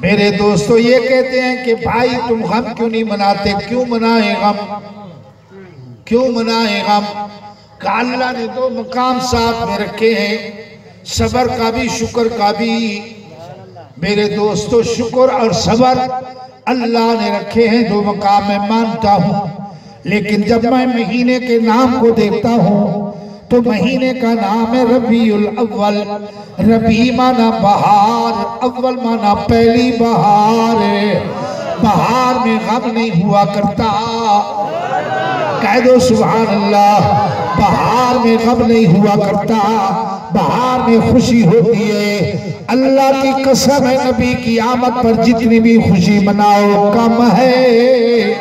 میرے دوستو، یہ کہتے ہیں کہ بھائی، تم غم کیوں نہیں مناتے؟ کیوں منائے غم؟ کیوں منائے غم؟ کہ اللہ نے دو مقام ساتھ میں رکھے ہیں۔ صبر کا بھی، شکر کا بھی۔ میرے دوستو، شکر اور صبر اللہ نے رکھے ہیں، دو مقام میں مانتا ہوں۔ لیکن جب میں مہینے کے نام کو دیکھتا ہوں، تو مہینے کا نام ہے ربیع الاول ربیع مانا بہار، اول مانا پہلی بہار۔ بہار میں غم نہیں ہوا کرتا۔ کہہ دو سبحان اللہ، بہار میں غم نہیں ہوا کرتا۔ بہار میں خوشی ہوتی ہے۔ اللہ کی قسم ہے، نبی کی آمد پر جتنی بھی خوشی مناؤ، کم ہے۔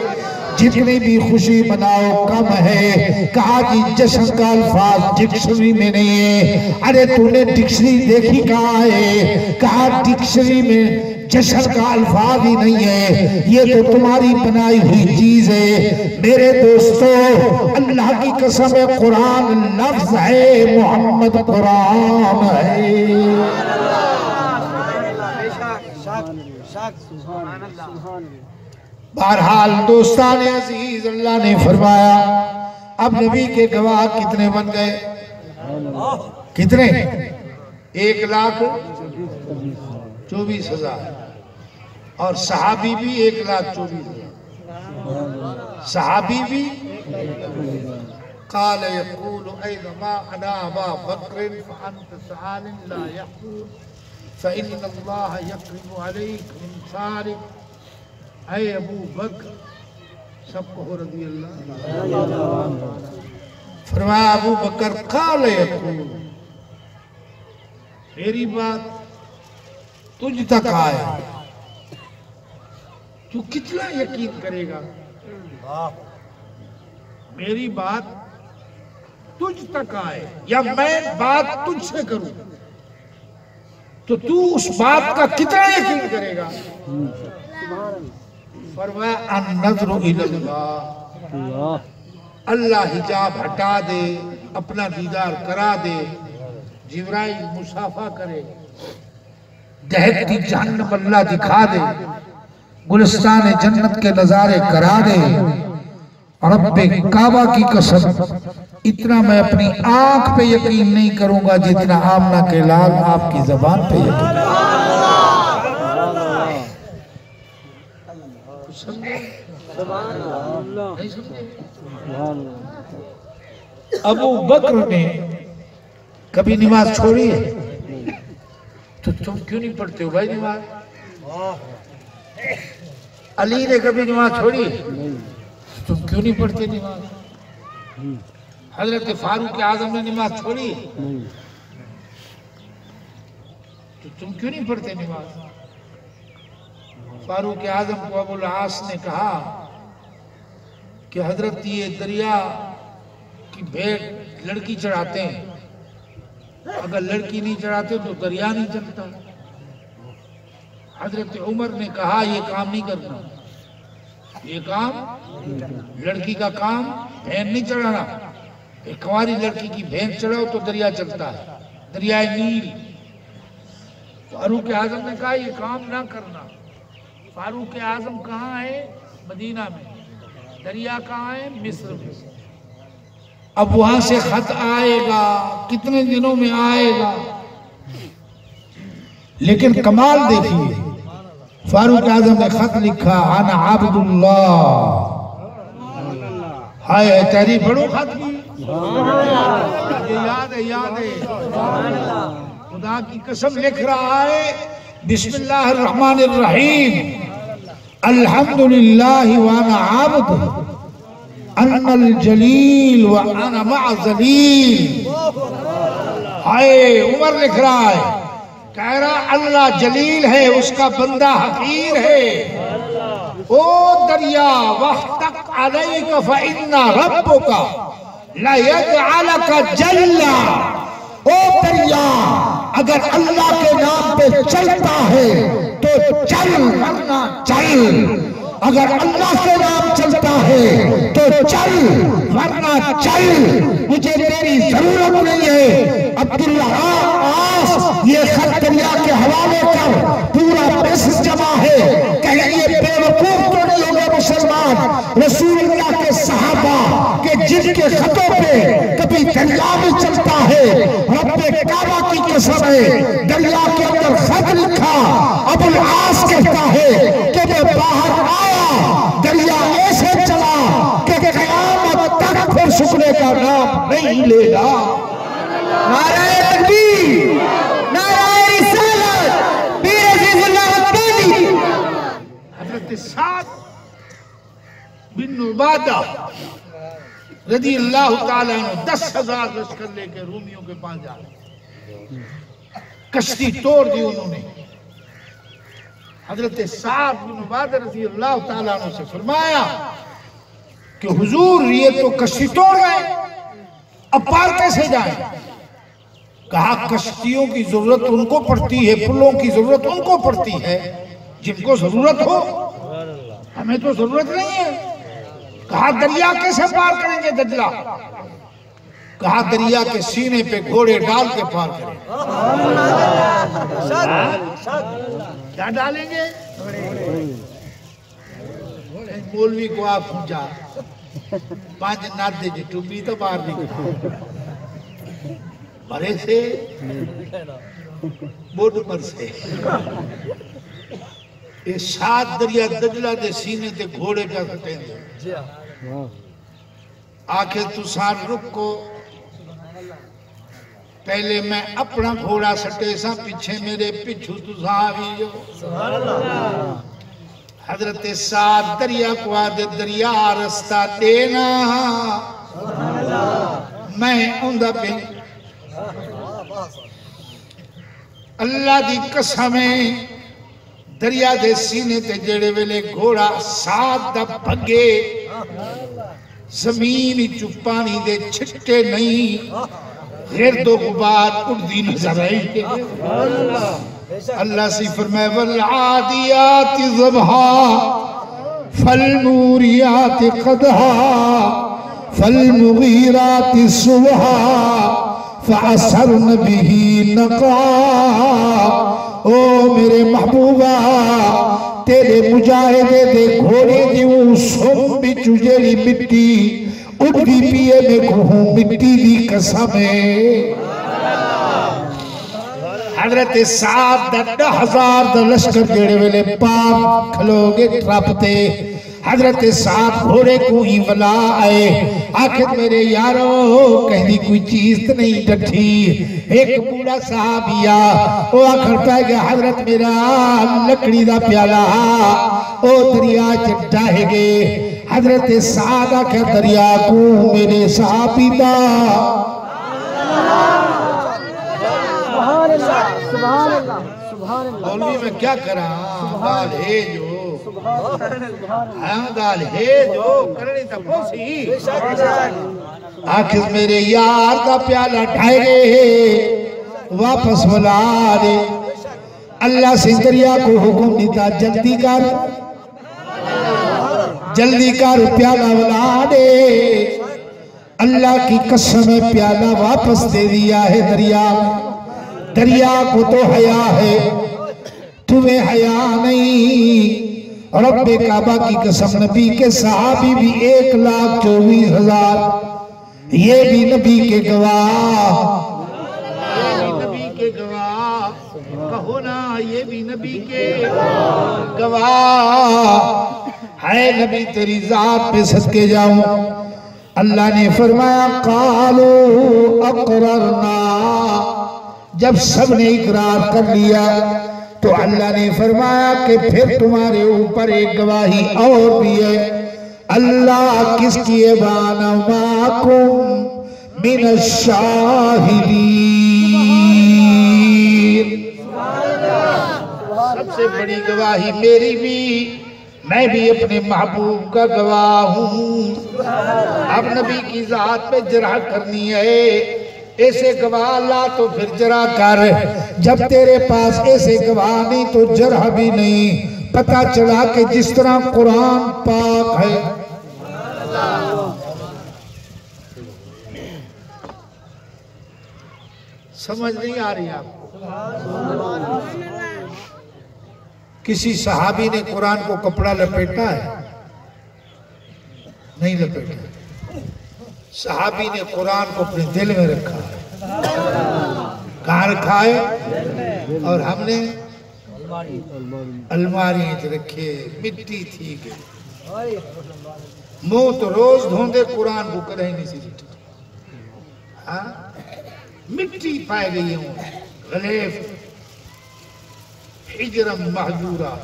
جتنی بھی خوشی مناؤ، کم ہے۔ کہا جی جشن کا الفاظ ڈکشنری میں نہیں ہے۔ ارے، تو نے ڈکشنری دیکھی کہا ہے؟ کہا ڈکشنری میں جشن کا الفاظ ہی نہیں ہے۔ یہ تو تمہاری بنائی ہوئی چیز ہے۔ میرے دوستو، اللہ کی قسم قرآن لفظ ہے، محمد قرآن ہے۔ بہرحال دوستان عزیز، اللہ نے فرمایا، اب نبی کے گواہ کتنے بن گئے؟ کتنے؟ ایک لاکھ چوبیس ہزار۔ اور صحابی بھی ایک لاکھ چوبیس ہزار۔ صحابی بھی؟ قال يقول اينما انا ابا بكر فانت سعال لا يحفور فان الله يقرب عليك من شارك اے ابو بکر سب کو رضی اللہ فرمایا ابو بکر، قال يقول میری بات تجھ تک آیا تو کتنا یقین کرے گا؟ میری بات تجھ تک آئے، یا میں بات تجھ سے کروں؟ تو تو اس بات کا کتنا یقین کرے گا؟ فرمایا، النظر اللہ۔ اللہ حجاب ہٹا دے، اپنا دیدار کرا دے۔ جبرائیل مسافہ کرے۔ دہتی جہنم اللہ دکھا دے۔ گلستان جنت کے نظارے کرا دے۔ رب کعبہ کی قسم، اتنا میں اپنی آنکھ پہ یقین نہیں کروں گا جتنا آمنہ کے لال آپ کی زبان پہ یقین۔ ابو بکر نے کبھی نماز چھوڑی ہے؟ تو تم کیوں نہیں پڑھتے ہو بھائی نماز؟ علی نے کبھی نماز چھوڑی تم کیوں نہیں پڑھتے نماز حضرت فاروق اعظم نے نماز چھوڑی؟ تو تم کیوں نہیں پڑھتے نماز؟ فاروق اعظم کو ابو العاص نے کہا کہ حضرت یہ دریا کی بھیڑ لڑکی چڑھاتے ہیں۔ اگر لڑکی نہیں چڑھاتے تو دریا نہیں چلتا حضرت عمر نے کہا یہ کام نہیں کرنا۔ یہ کام لڑکی کا کام بھین نہیں چڑھانا۔ ایک کنواری لڑکی کی بھین چڑھاؤ تو دریا چلتا ہے، دریائے نیل۔ فاروق اعظم نے کہا، یہ کام نہ کرنا۔ فاروق اعظم کہاں ہے؟ مدینہ میں۔ دریا کہاں ہے؟ مصر میں۔ اب وہاں سے خط آئے گا، کتنے دنوں میں آئے گا۔ لیکن کمال دیکھیے۔ فاروق اعظم نے خط لکھا انا عبداللہ ہائے تیری بڑو خط کی یہ یاد ہے یاد ہے خدا کی قسم لکھ رہا ہے بسم اللہ الرحمن الرحیم الحمدللہ وانا عبد ان الجلیل وانا مع ذلیل ہائے عمر لکھ رہا ہے کہہ رہا اللہ جلیل ہے، اس کا بندہ حقیر ہے۔ او دریا وقت علیک فإنا ربکا لا يجعلك جلا۔ او دریا، اگر اللہ کے نام پہ چلتا ہے تو چل، ورنہ چل۔ اگر اللہ کے نام چلتا ہے تو چل، ورنہ چل۔ مجھے تیری ضرورت نہیں ہے۔ عبداللہ آس، یہ خط دریا کے حوالے کر۔ پورا پیس جمع ہے۔ کہ یہ بے وقوف تو نہیں ہوگا مسلمان۔ رسول اللہ کے صحابہ کہ جن کے خطوں پہ کبھی دریا بھی چلتا ہے۔ رب کعبہ کی قسم ہے۔ دریا کے اندر خط لکھا۔ ابو العاص کہتا ہے کہ میں باہر آیا دریا ایسے چلا کہ قیامت تک کا نام نہیں لے گا۔ نعرہ تکبیر، نعرہ رسالت، پیر عزیز اللہ حقانی حضرت سعد بن عبادہ رضی اللہ تعالیٰ عنہ دس ہزار لشکر لے کے رومیوں کے پاس جا رہے کشتی توڑ دی انہوں نے۔ حضرت سعد بن عبادہ رضی اللہ تعالیٰ عنہ سے فرمایا کہ حضور یہ تو کشتی توڑ گئے، اب پار کیسے جائیں کہا، کشتیوں کی ضرورت ان کو پڑتی ہے، پلوں کی ضرورت ان کو پڑتی ہے، جن کو ضرورت ہو، ہمیں تو ضرورت نہیں ہے۔ کہا، دریا کیسے پار کریں گے دجلہ کہا، دریا کے سینے پہ گھوڑے ڈال کے پار کریں کیا ڈالیں گے؟ مولوی کو آپ پوچھا پانچ نات دے جی ٹوبی تو باہر نکل مرے سے بوٹ مر سے یہ سات دریا دجلہ دے سینے تے گھوڑے کا کٹیں دے آخر تو سار رک کو پہلے میں اپنا گھوڑا سٹے سا پیچھے میرے پچھو تو سا ساوی جو سبحان اللہ حضرت سات دریا کو آدھے دریا رستہ دینا۔ میں اندہ پہ اللہ دی قسمیں دریا دے سینے تے جڑے ویلے گھوڑا سات دا بھگے۔ زمین چو پانی دے چھٹے نہیں۔ غرد و غبار اڑدی نظر آئی اللہ اللہ سی فرمائے، والعادیات ضبحا، فالموریات قدحا، فالمغیرات صبحا فعصرن به نقا۔ او میرے محبوبہ، تیرے مجاہدے دے گھوڑے دیوں سم بھی چجیری مٹی اڑی پیے میں کہوں مٹی دی قسمیں۔ حضرت سات دا ہزار دا لشکر جیڑے ویلے پاک کھلو گے ٹرپ تے۔ حضرت ساتھ گھوڑے کو ہی ولا آئے۔ آخر میرے یارو کہیں کوئی چیز تو نہیں ڈٹھی۔ ایک بوڑا صحابیہ وہ آخر پہ گیا، حضرت میرا لکڑی دا پیالا او دریا چٹاہے گے حضرت سعد آخر دریا کو میرے صحابی دا۔ مولوی میں کیا کرا؟ گال ہے جو. ہاں گال ہے جو. کرنی تا پوسی. آخر میرے یار دا پیالہ ڈھائے گے واپس بلا دے. اللہ سے دریا کو حکم دیتا جلدی کر. جلدی کر پیالہ بلا دے. اللہ کی قسم پیالہ واپس دے دیا ہے دریا. دریا کو تو حیا ہے۔ تمہیں حیا نہیں۔ رب کعبہ کی قسم نبی کے صحابی بھی ایک لاکھ چوبیس ہزار۔ یہ بھی نبی کے گواہ۔ نبی کے گواہ۔ کہو نا یہ بھی نبی کے گواہ۔ ہے نبی تیری ذات پہ صدقے جاؤں۔ اللہ نے فرمایا قالو اقررنا۔ جب سب نے اقرار کر لیا تو اللہ نے فرمایا کہ پھر تمہارے اوپر ایک گواہی اور بھی ہے۔ اللہ کس کی بان ماکم من الشاہدین۔ سب سے بڑی گواہی میری بھی، میں بھی اپنے محبوب کا گواہ ہوں۔ اب نبی کی ذات پہ جرح کرنی ہے۔ ایسے گواہ لا تو پھر جرح کر۔ جب تیرے پاس ایسے گواہ نہیں تو جرح بھی نہیں۔ پتا چلا کہ جس طرح قرآن پاک ہے۔ سمجھ نہیں آ رہی آپ کو؟ کسی صحابی نے قرآن کو کپڑا لپیٹا ہے؟ نہیں لپیٹا۔ صحابی نے قرآن کو اپنے دل میں رکھا ہے۔ کہاں رکھا ہے؟ اور ہم نے الماری رکھے، مٹی تھی گئی منہ تو روز دھوندے، قرآن کو کریں نہیں سی ہاں؟ مٹی پائے گئی ہوں۔ غلیف حجرم محجورا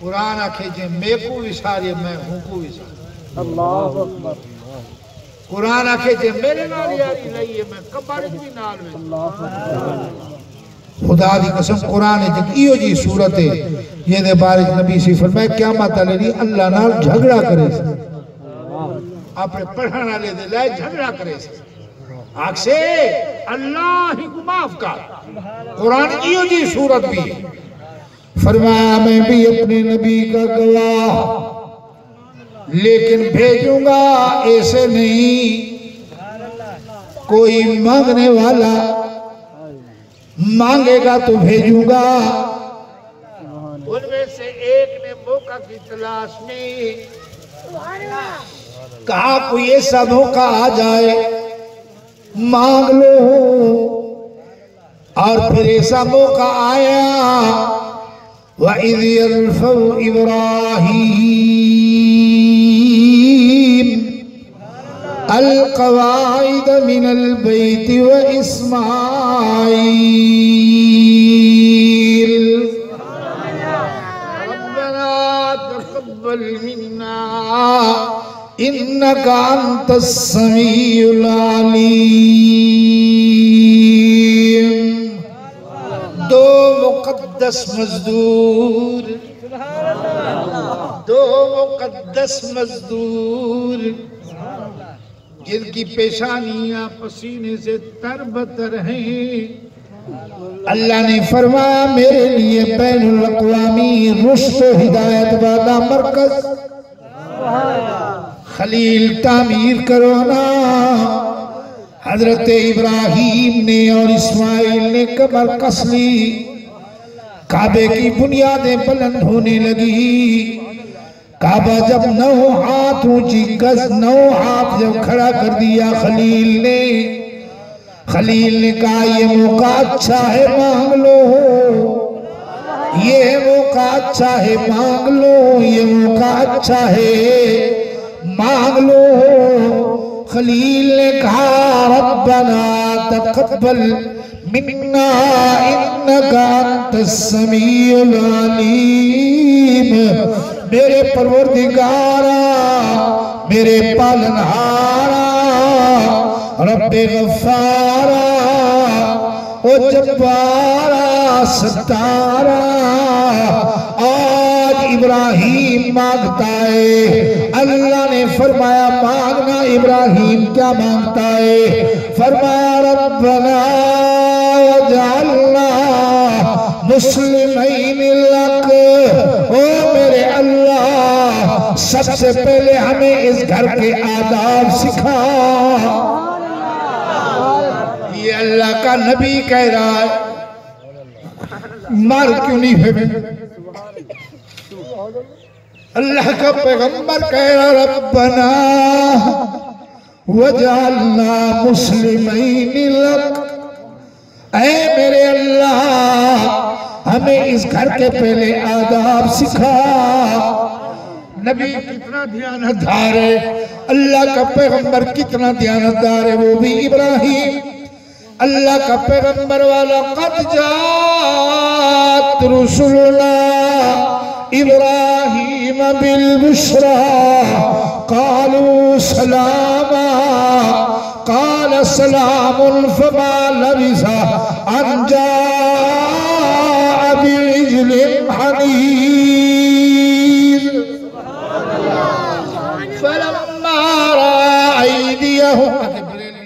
قرآن آکھے، جے میں کو وسارے میں ہوں کو وسارے قرآن آکھے جے میرے نال یاری لئیے میں کبر بھی نال میں۔ خدا دی قسم، قرآن ہے جب ایو جی صورت ہے، یہ دے بارک نبی سی فرمائے کیا ماتا لیلی اللہ نال جھگڑا کرے سے اپنے پڑھانا لے دے لائے جھگڑا کرے سے آگ سے اللہ ہی کو معاف کا قرآن ایو جی صورت بھی فرمایا، میں بھی اپنے نبی کا گواہ۔ لیکن بھیجوں گا ایسے نہیں۔ کوئی مانگنے والا مانگے گا تو بھیجوں گا۔ ان میں سے ایک نے موقع کی تلاش میں کہا، کوئی ایسا موقع آ جائے، مانگ لو۔ اور پھر ایسا موقع آیا۔ وَإِذْ يَرْفَوْ إِبْرَاهِيمُ القواعد من البيت وإسماعيل. ربنا تقبل منا. إنك أنت السميع العليم. دو مقدس مزدور. دو مقدس مزدور. جن کی پیشانیاں پسینے سے تر بتر ہیں۔ اللہ نے فرمایا، میرے لیے بین الاقوامی رشد و ہدایت والا مرکز۔ خلیل تعمیر کرو نا۔ حضرت ابراہیم نے اور اسماعیل نے کمر کس لی کعبے کی بنیادیں بلند ہونے لگی۔ کعبہ جب نو ہاتھ اونچی گز نو ہاتھ جب کھڑا کر دیا خلیل نے۔ خلیل نے کہا، یہ موقع اچھا ہے، مانگ لو۔ یہ موقع موقع اچھا ہے، مانگ لو۔ یہ موقع اچھا ہے، مانگ لو۔ خلیل نے کہا، ربنا تقبل منا انکا انت السمیع العلیم۔ میرے پروردگارا، میرے پالنہارا، رب غفارا، او جبارا، ستارا، آج ابراہیم مانگتا ہے۔ اللہ نے فرمایا، مانگنا ابراہیم کیا مانگتا ہے؟ فرمایا، ربنا وجعلنا مسلمین لک، او میرے اللہ، سب سے پہلے ہمیں اس گھر کے آداب سکھا۔ یہ اللہ کا نبی کہہ رہا ہے۔ مر کیوں نہیں ہے اللہ کا پیغمبر کہہ رہا ربنا وجعلنا مسلمین لک۔ اے میرے اللہ ہمیں اس گھر کے پہلے آداب سکھا۔ نبی کتنا دیانتدار ہے، اللہ کا پیغمبر کتنا دیانتدار ہے، وہ بھی ابراہیم۔ اللہ کا پیغمبر والا قد جات رسولنا ابراہیم بالبشرا۔ قالوا سلاما، قال سلام فما لبث ان جاء۔ رجل حنين فلما رأى أيديهم.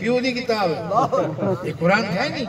پیو دی کتاب ہے قران ہے نہیں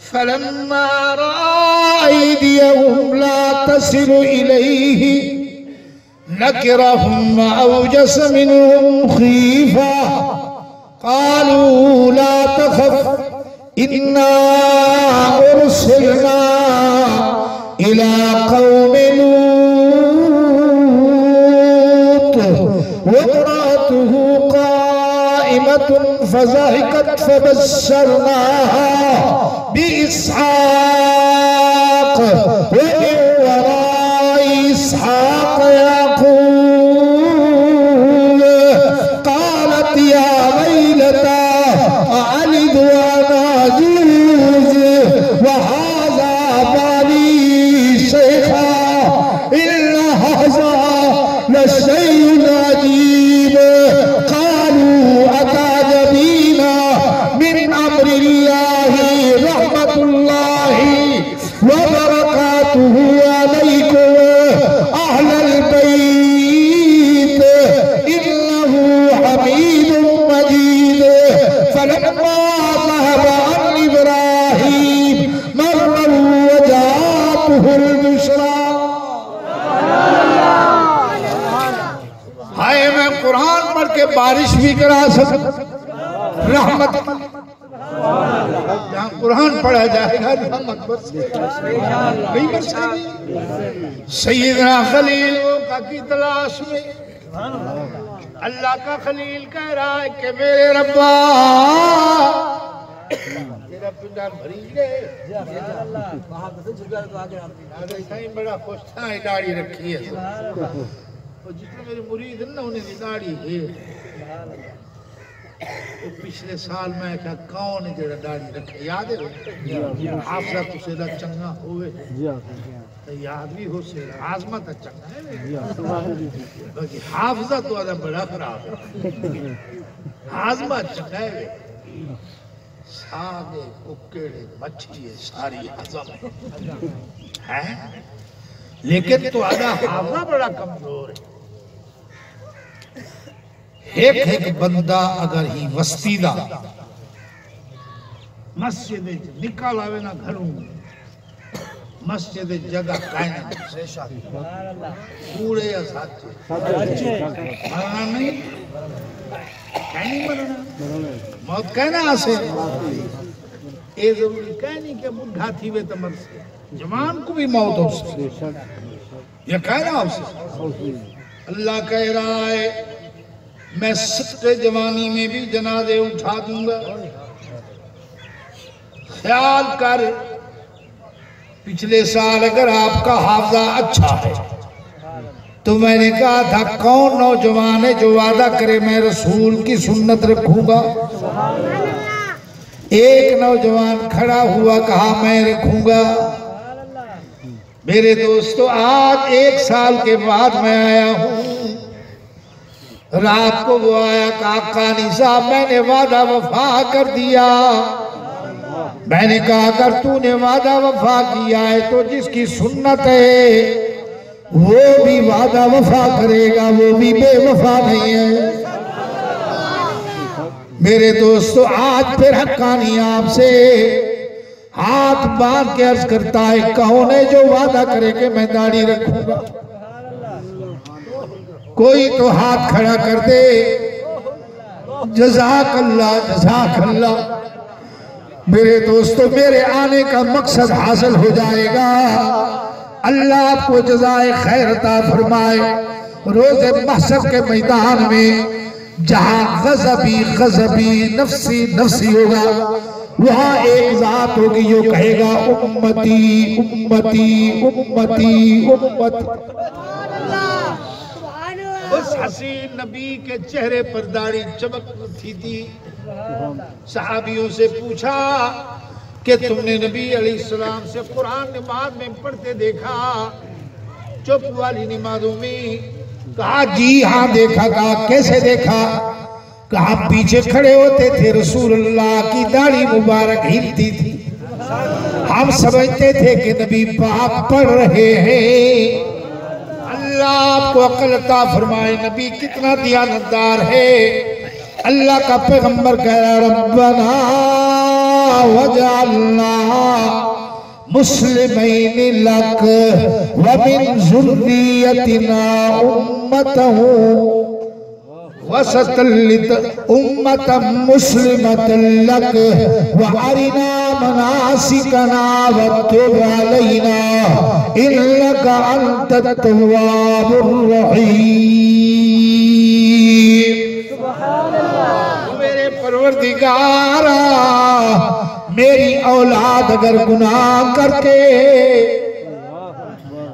فلما رأى أيديهم لا تصل إليه نكرهم وأوجس منهم خيفة. قالوا لا تخف إنا أرسلنا إلى قوم لوط. وامرأته قائمة فزهقت فبشرناها بإسحاق. ومن بھی کرا سکتا۔ رحمت۔ جہاں قرآن پڑھا جائے گا، رحمت برسے نہیں برسے سیدنا خلیل کا کی تلاش میں؟ اللہ کا خلیل کہہ رہا ہے کہ میرے ربا تیرا پنڈال بھری گئے۔ بڑا خوش تھا داڑھی رکھی ہے۔ جتنے میرے مرید ہیں نا انہیں داڑھی ہے۔ پچھلے سال میں کہا کون ہے جڑا داڑھی رکھے؟ یاد ہے؟ حافظہ تسے دا چنگا ہوئے۔ تو یاد بھی ہو آزمہ تا چنگا ہے۔ باقی حافظہ تو آدھا بڑا خراب ہے۔ آزمہ چنگا ہے۔ ساگے ککڑے مچھلی ساری ہضم ہے؟ لیکن تو آدھا حافظہ بڑا کمزور ہے۔ ایک ایک بندہ اگر ہی وستی دا مسجد نکال آوے نا گھروں مسجد جگہ کائنا پورے یا ساتھے مرنا نہیں۔ کہیں مرنا؟ موت کہنا آسے اے ضروری کہنی کہ بڑھا تھی وے تمر سے جوان کو بھی موت ہو سکتے یہ کہنا ہو سکتے اللہ کہہ رہا ہے میں سکتے جوانی میں بھی جنازے اٹھا دوں گا۔ خیال کر، پچھلے سال اگر آپ کا حافظہ اچھا ہے، تو میں نے کہا تھا، کون نوجوان ہے جو وعدہ کرے میں رسول کی سنت رکھوں گا؟ ایک نوجوان کھڑا ہوا کہا، میں رکھوں گا۔ میرے دوستو، آج ایک سال کے بعد میں آیا ہوں۔ رات کو وہ آیا کہا صاحب میں نے وعدہ وفا کر دیا۔ میں نے کہا، اگر تو نے وعدہ وفا کیا ہے تو جس کی سنت ہے، وہ بھی وعدہ وفا کرے گا، وہ بھی بے وفا نہیں ہے۔ میرے دوستو، آج پھر حقانی آپ سے ہاتھ باندھ کے عرض کرتا ہے کون ہے جو وعدہ کرے کہ میں داڑھی رکھوں گا؟ کوئی تو ہاتھ کھڑا کر دے۔ جزاک اللہ جزاک اللہ۔ میرے دوستو، میرے آنے کا مقصد حاصل ہو جائے گا۔ اللہ آپ کو جزائے خیر عطا فرمائے۔ روز محشر کے میدان میں جہاں غضبی غضبی، نفسی نفسی ہوگا، وہاں ایک ذات ہوگی جو کہے گا، امتی امتی امتی امتی۔ اس حسین نبی کے چہرے پر داڑھی چمک تھی تھی۔ صحابیوں سے پوچھا کہ تم نے نبی علیہ السلام سے قرآن نماز میں پڑھتے دیکھا؟ چپ والی نمازوں میں کہا جی ہاں دیکھا۔ کہا، کیسے دیکھا؟ کہا پیچھے کھڑے ہوتے تھے۔ رسول اللہ کی داڑھی مبارک ہلتی تھی۔ ہم سمجھتے تھے کہ نبی پاک پڑھ رہے ہیں۔ اللہ آپ کو عقل عطا فرمائے، نبی کتنا دیانتدار ہے۔ اللہ کا پیغمبر کہہ رہا ربنا وجعلنا مسلمین لک ومن ذریتنا امتا وسط امتا مسلمت لک۔ وعرنا مناسکنا واتب علینا انکا انت التواب الرحیم میرے پروردگارا میری اولاد اگر گناہ کر کے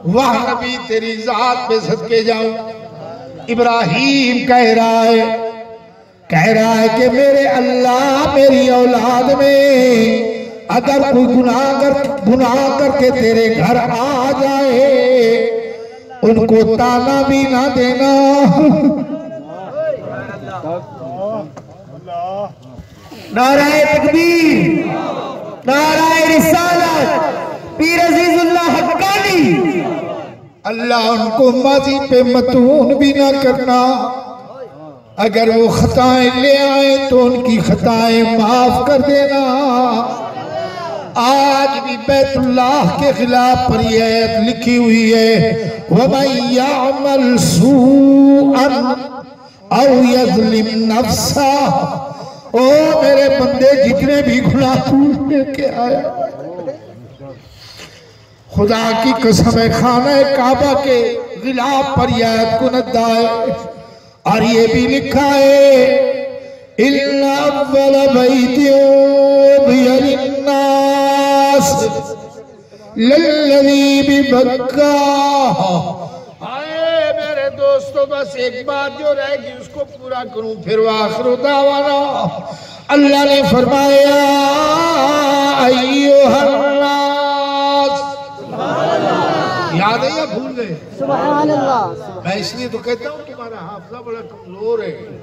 وہ نبی تیری ذات پہ صدقے جاؤں۔ ابراہیم کہہ رہا ہے کہہ رہا ہے کہ میرے اللہ میری اولاد میں اگر کوئی گناہ کر گناہ کر کے تیرے گھر آ جائے، ان کو تانا بھی نہ دینا۔ نعرہ تکبیر، نعرہ رسالت، پیر عزیز اللہ حقانی۔ اللہ ان کو ماضی پہ متون بھی نہ کرنا۔ اگر وہ خطائیں لے آئیں تو ان کی خطائیں معاف کر دینا۔ آج بھی بیت اللہ کے خلاف پر یہ آیت لکھی ہوئی ہے۔ وَمَنْ يَعْمَلْ سُوءًا اَوْ يَظْلِمْ نَفْسَهُ، او میرے بندے، جتنے بھی گناہ تو لے کے آیا۔ خدا کی قسم خانہ کعبہ کے غلاف پر یہ آیت کنت دائے اور یہ بھی لکھا ہے إِلَّا أَوَّلَ بَيْتِ أُوضِيَ لَلَّذِي بکا آئے میرے دوستو، بس ایک بات جو رہے گی، اس کو پورا کروں، پھر وآخر دعوانا. اللہ نے فرمایا ایوہ اللہ یاد ہے یا بھول گئے؟ سبحان اللہ. میں اس لیے تو کہتا ہوں تمہارا حافظہ بڑا کمزور ہے۔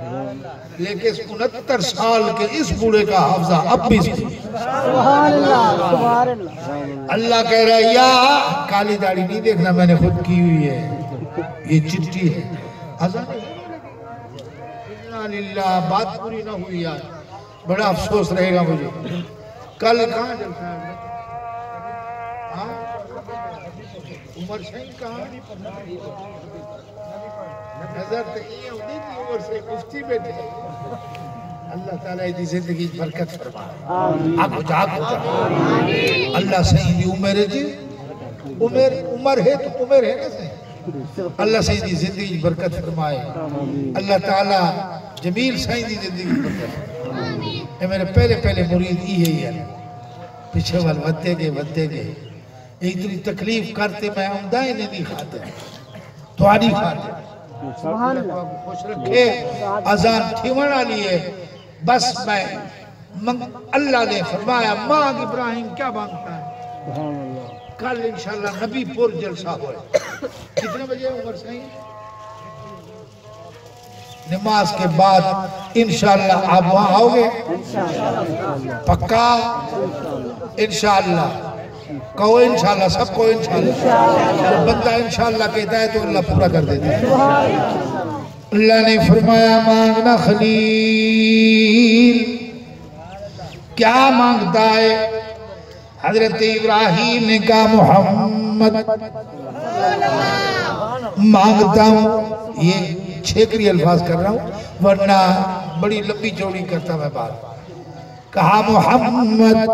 لیکن انہتر سال کے اس بوڑھے کا حافظہ اب بھی سبحان اللہ سبحان اللہ. اللہ کہہ رہا ہے یا کالی داڑھی نہیں دیکھنا میں نے خود کی ہوئی ہے۔ یہ چٹی ہے۔ اذان انا للہ بات پوری نہ ہوئی یار۔ بڑا افسوس رہے گا مجھے۔ کل کہاں جلتا ہے؟ ہاں؟ عمر کہاں نظر ہوتی تھی عمر کشتی بیٹھے اللہ تعالیٰ دی زندگی برکت فرمائے جا اللہ صحیح دی عمر ہے جی۔ عمر عمر ہے تو عمر ہے نا صحیح اللہ سائیں دی زندگی برکت فرمائے۔ اللہ تعالیٰ جمیل سائیں دی زندگی برکت اے میرے پہلے پہلے مرید ہی ہے پیچھے وال ودے گئے ودے گئے۔ اتنی تکلیف کرتے میں عمدہ ہی نہیں کھاتے۔ تو آنی کھاتے۔ سبحان اللہ۔ خوش رکھے۔ اذان تھیونا لیے بس میں اللہ نے فرمایا مانگ ابراہیم کیا مانگتا ہے؟ کل انشاءاللہ نبی پور جلسہ ہوئے۔ کتنے بجے عمر صحیح؟ نماز کے بعد انشاءاللہ آپ وہاں آؤ گے۔ پکا؟ انشاءاللہ۔ کہو انشاءاللہ، سب کو انشاءاللہ۔ جب بندہ انشاءاللہ کہتا ہے تو اللہ پورا کر دیتا ہے۔ اللہ نے فرمایا مانگنا خلیل۔ کیا مانگتا ہے؟ حضرت ابراہیم نے کہا، محمد۔ مانگتا ہوں۔ یہ چھیکری الفاظ کر رہا ہوں، ورنہ بڑی لمبی چوڑی کرتا میں بات۔ کہا، محمد۔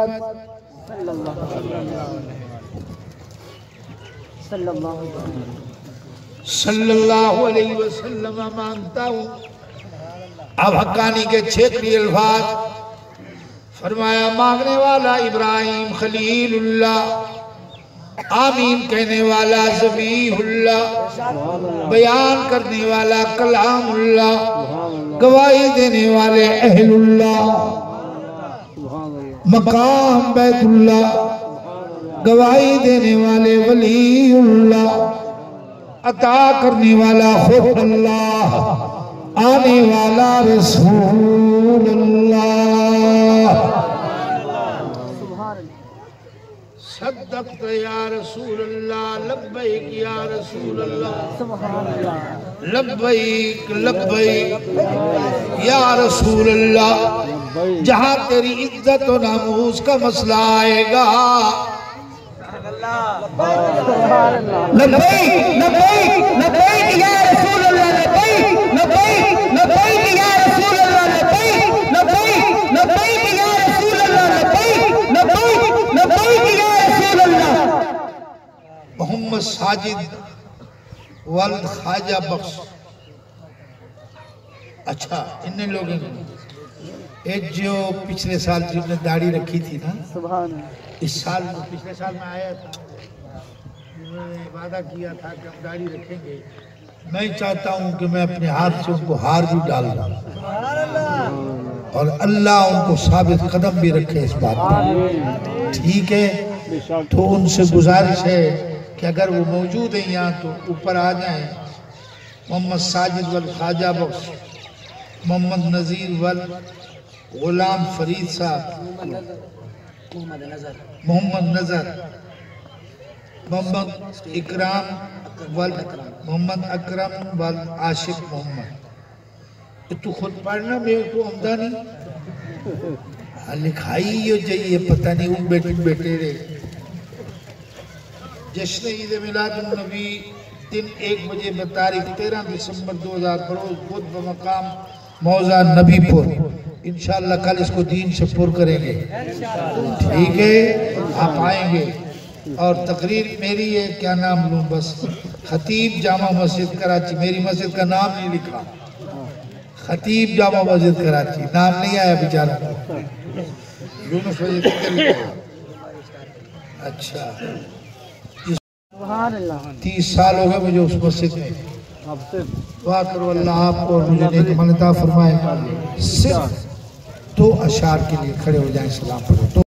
صلی اللہ علیہ وسلم۔ صلی اللہ علیہ وسلم۔ مانگتا ہوں۔ اب حقانی کے چھیکری الفاظ۔ فرمایا، مانگنے والا ابراہیم خلیل اللہ۔ آمین کہنے والا زبیح اللہ۔ بیان کرنے والا کلام اللہ۔ گواہی دینے والے اہل اللہ۔ مقام بیت اللہ، گواہی دینے والے ولی اللہ، عطا کرنے والا خود اللہ، آنے والا رسول اللہ سبحان اللہ صدقت یا رسول اللہ لبیک یا رسول اللہ سبحان اللہ لبیک لبیک یا رسول اللہ جہاں تیری عزت و ناموس کا مسئلہ آئے گا. لبیک لبیک لبیک یا رسول اللہ محمد ساجد والد خواجہ بخش۔ اچھا انہیں لوگوں نے ایک جو پچھلے سال جن نے داڑھی رکھی تھی نا سبحان اس سال پچھلے سال میں آیا تھا۔ انہوں نے وعدہ کیا تھا کہ ہم داڑھی رکھیں گے۔ میں چاہتا ہوں کہ میں اپنے ہاتھ سے ان کو ہار بھی ڈال دوں۔ اور اللہ ان کو ثابت قدم بھی رکھے اس بات پر۔ ٹھیک ہے؟ تو ان سے گزارش ہے۔ کہ اگر وہ موجود ہیں یہاں تو اوپر آ جائیں۔ محمد ساجد والخواجہ بخش۔ محمد نذیر وال غلام فرید صاحب۔ محمد نظر محمد اکرام وال محمد اکرم وال عاشق محمد۔ تو خود پڑھنا میرے کو عمدہ نہیں۔ ہاں، لکھائی ہو جائیے پتہ نہیں وہ بیٹے بیٹے رہے۔ جشن عید میلاد النبی، دن ایک بجے بتاریخ تیرہ دسمبر دو ہزار بروز، بدھ بمقام موزہ نبی پور۔ انشاءاللہ کل اس کو دین سے پر کریں گے۔ ٹھیک ہے، آپ آئیں گے۔ اور تقریر میری ہے، کیا نام لوں بس۔ خطیب جامع مسجد کراچی، میری مسجد کا نام نہیں لکھا۔ خطیب جامع مسجد کراچی، نام نہیں آیا بیچارہ۔ یونس وزیر اچھا۔ تیس سال ہو گئے مجھے اس مسجد میں۔ دعا کرو اللہ آپ کو اور مجھے نیک منتا فرمائے۔ صرف دو اشعار کے لیے کھڑے ہو جائیں، سلام پڑھو۔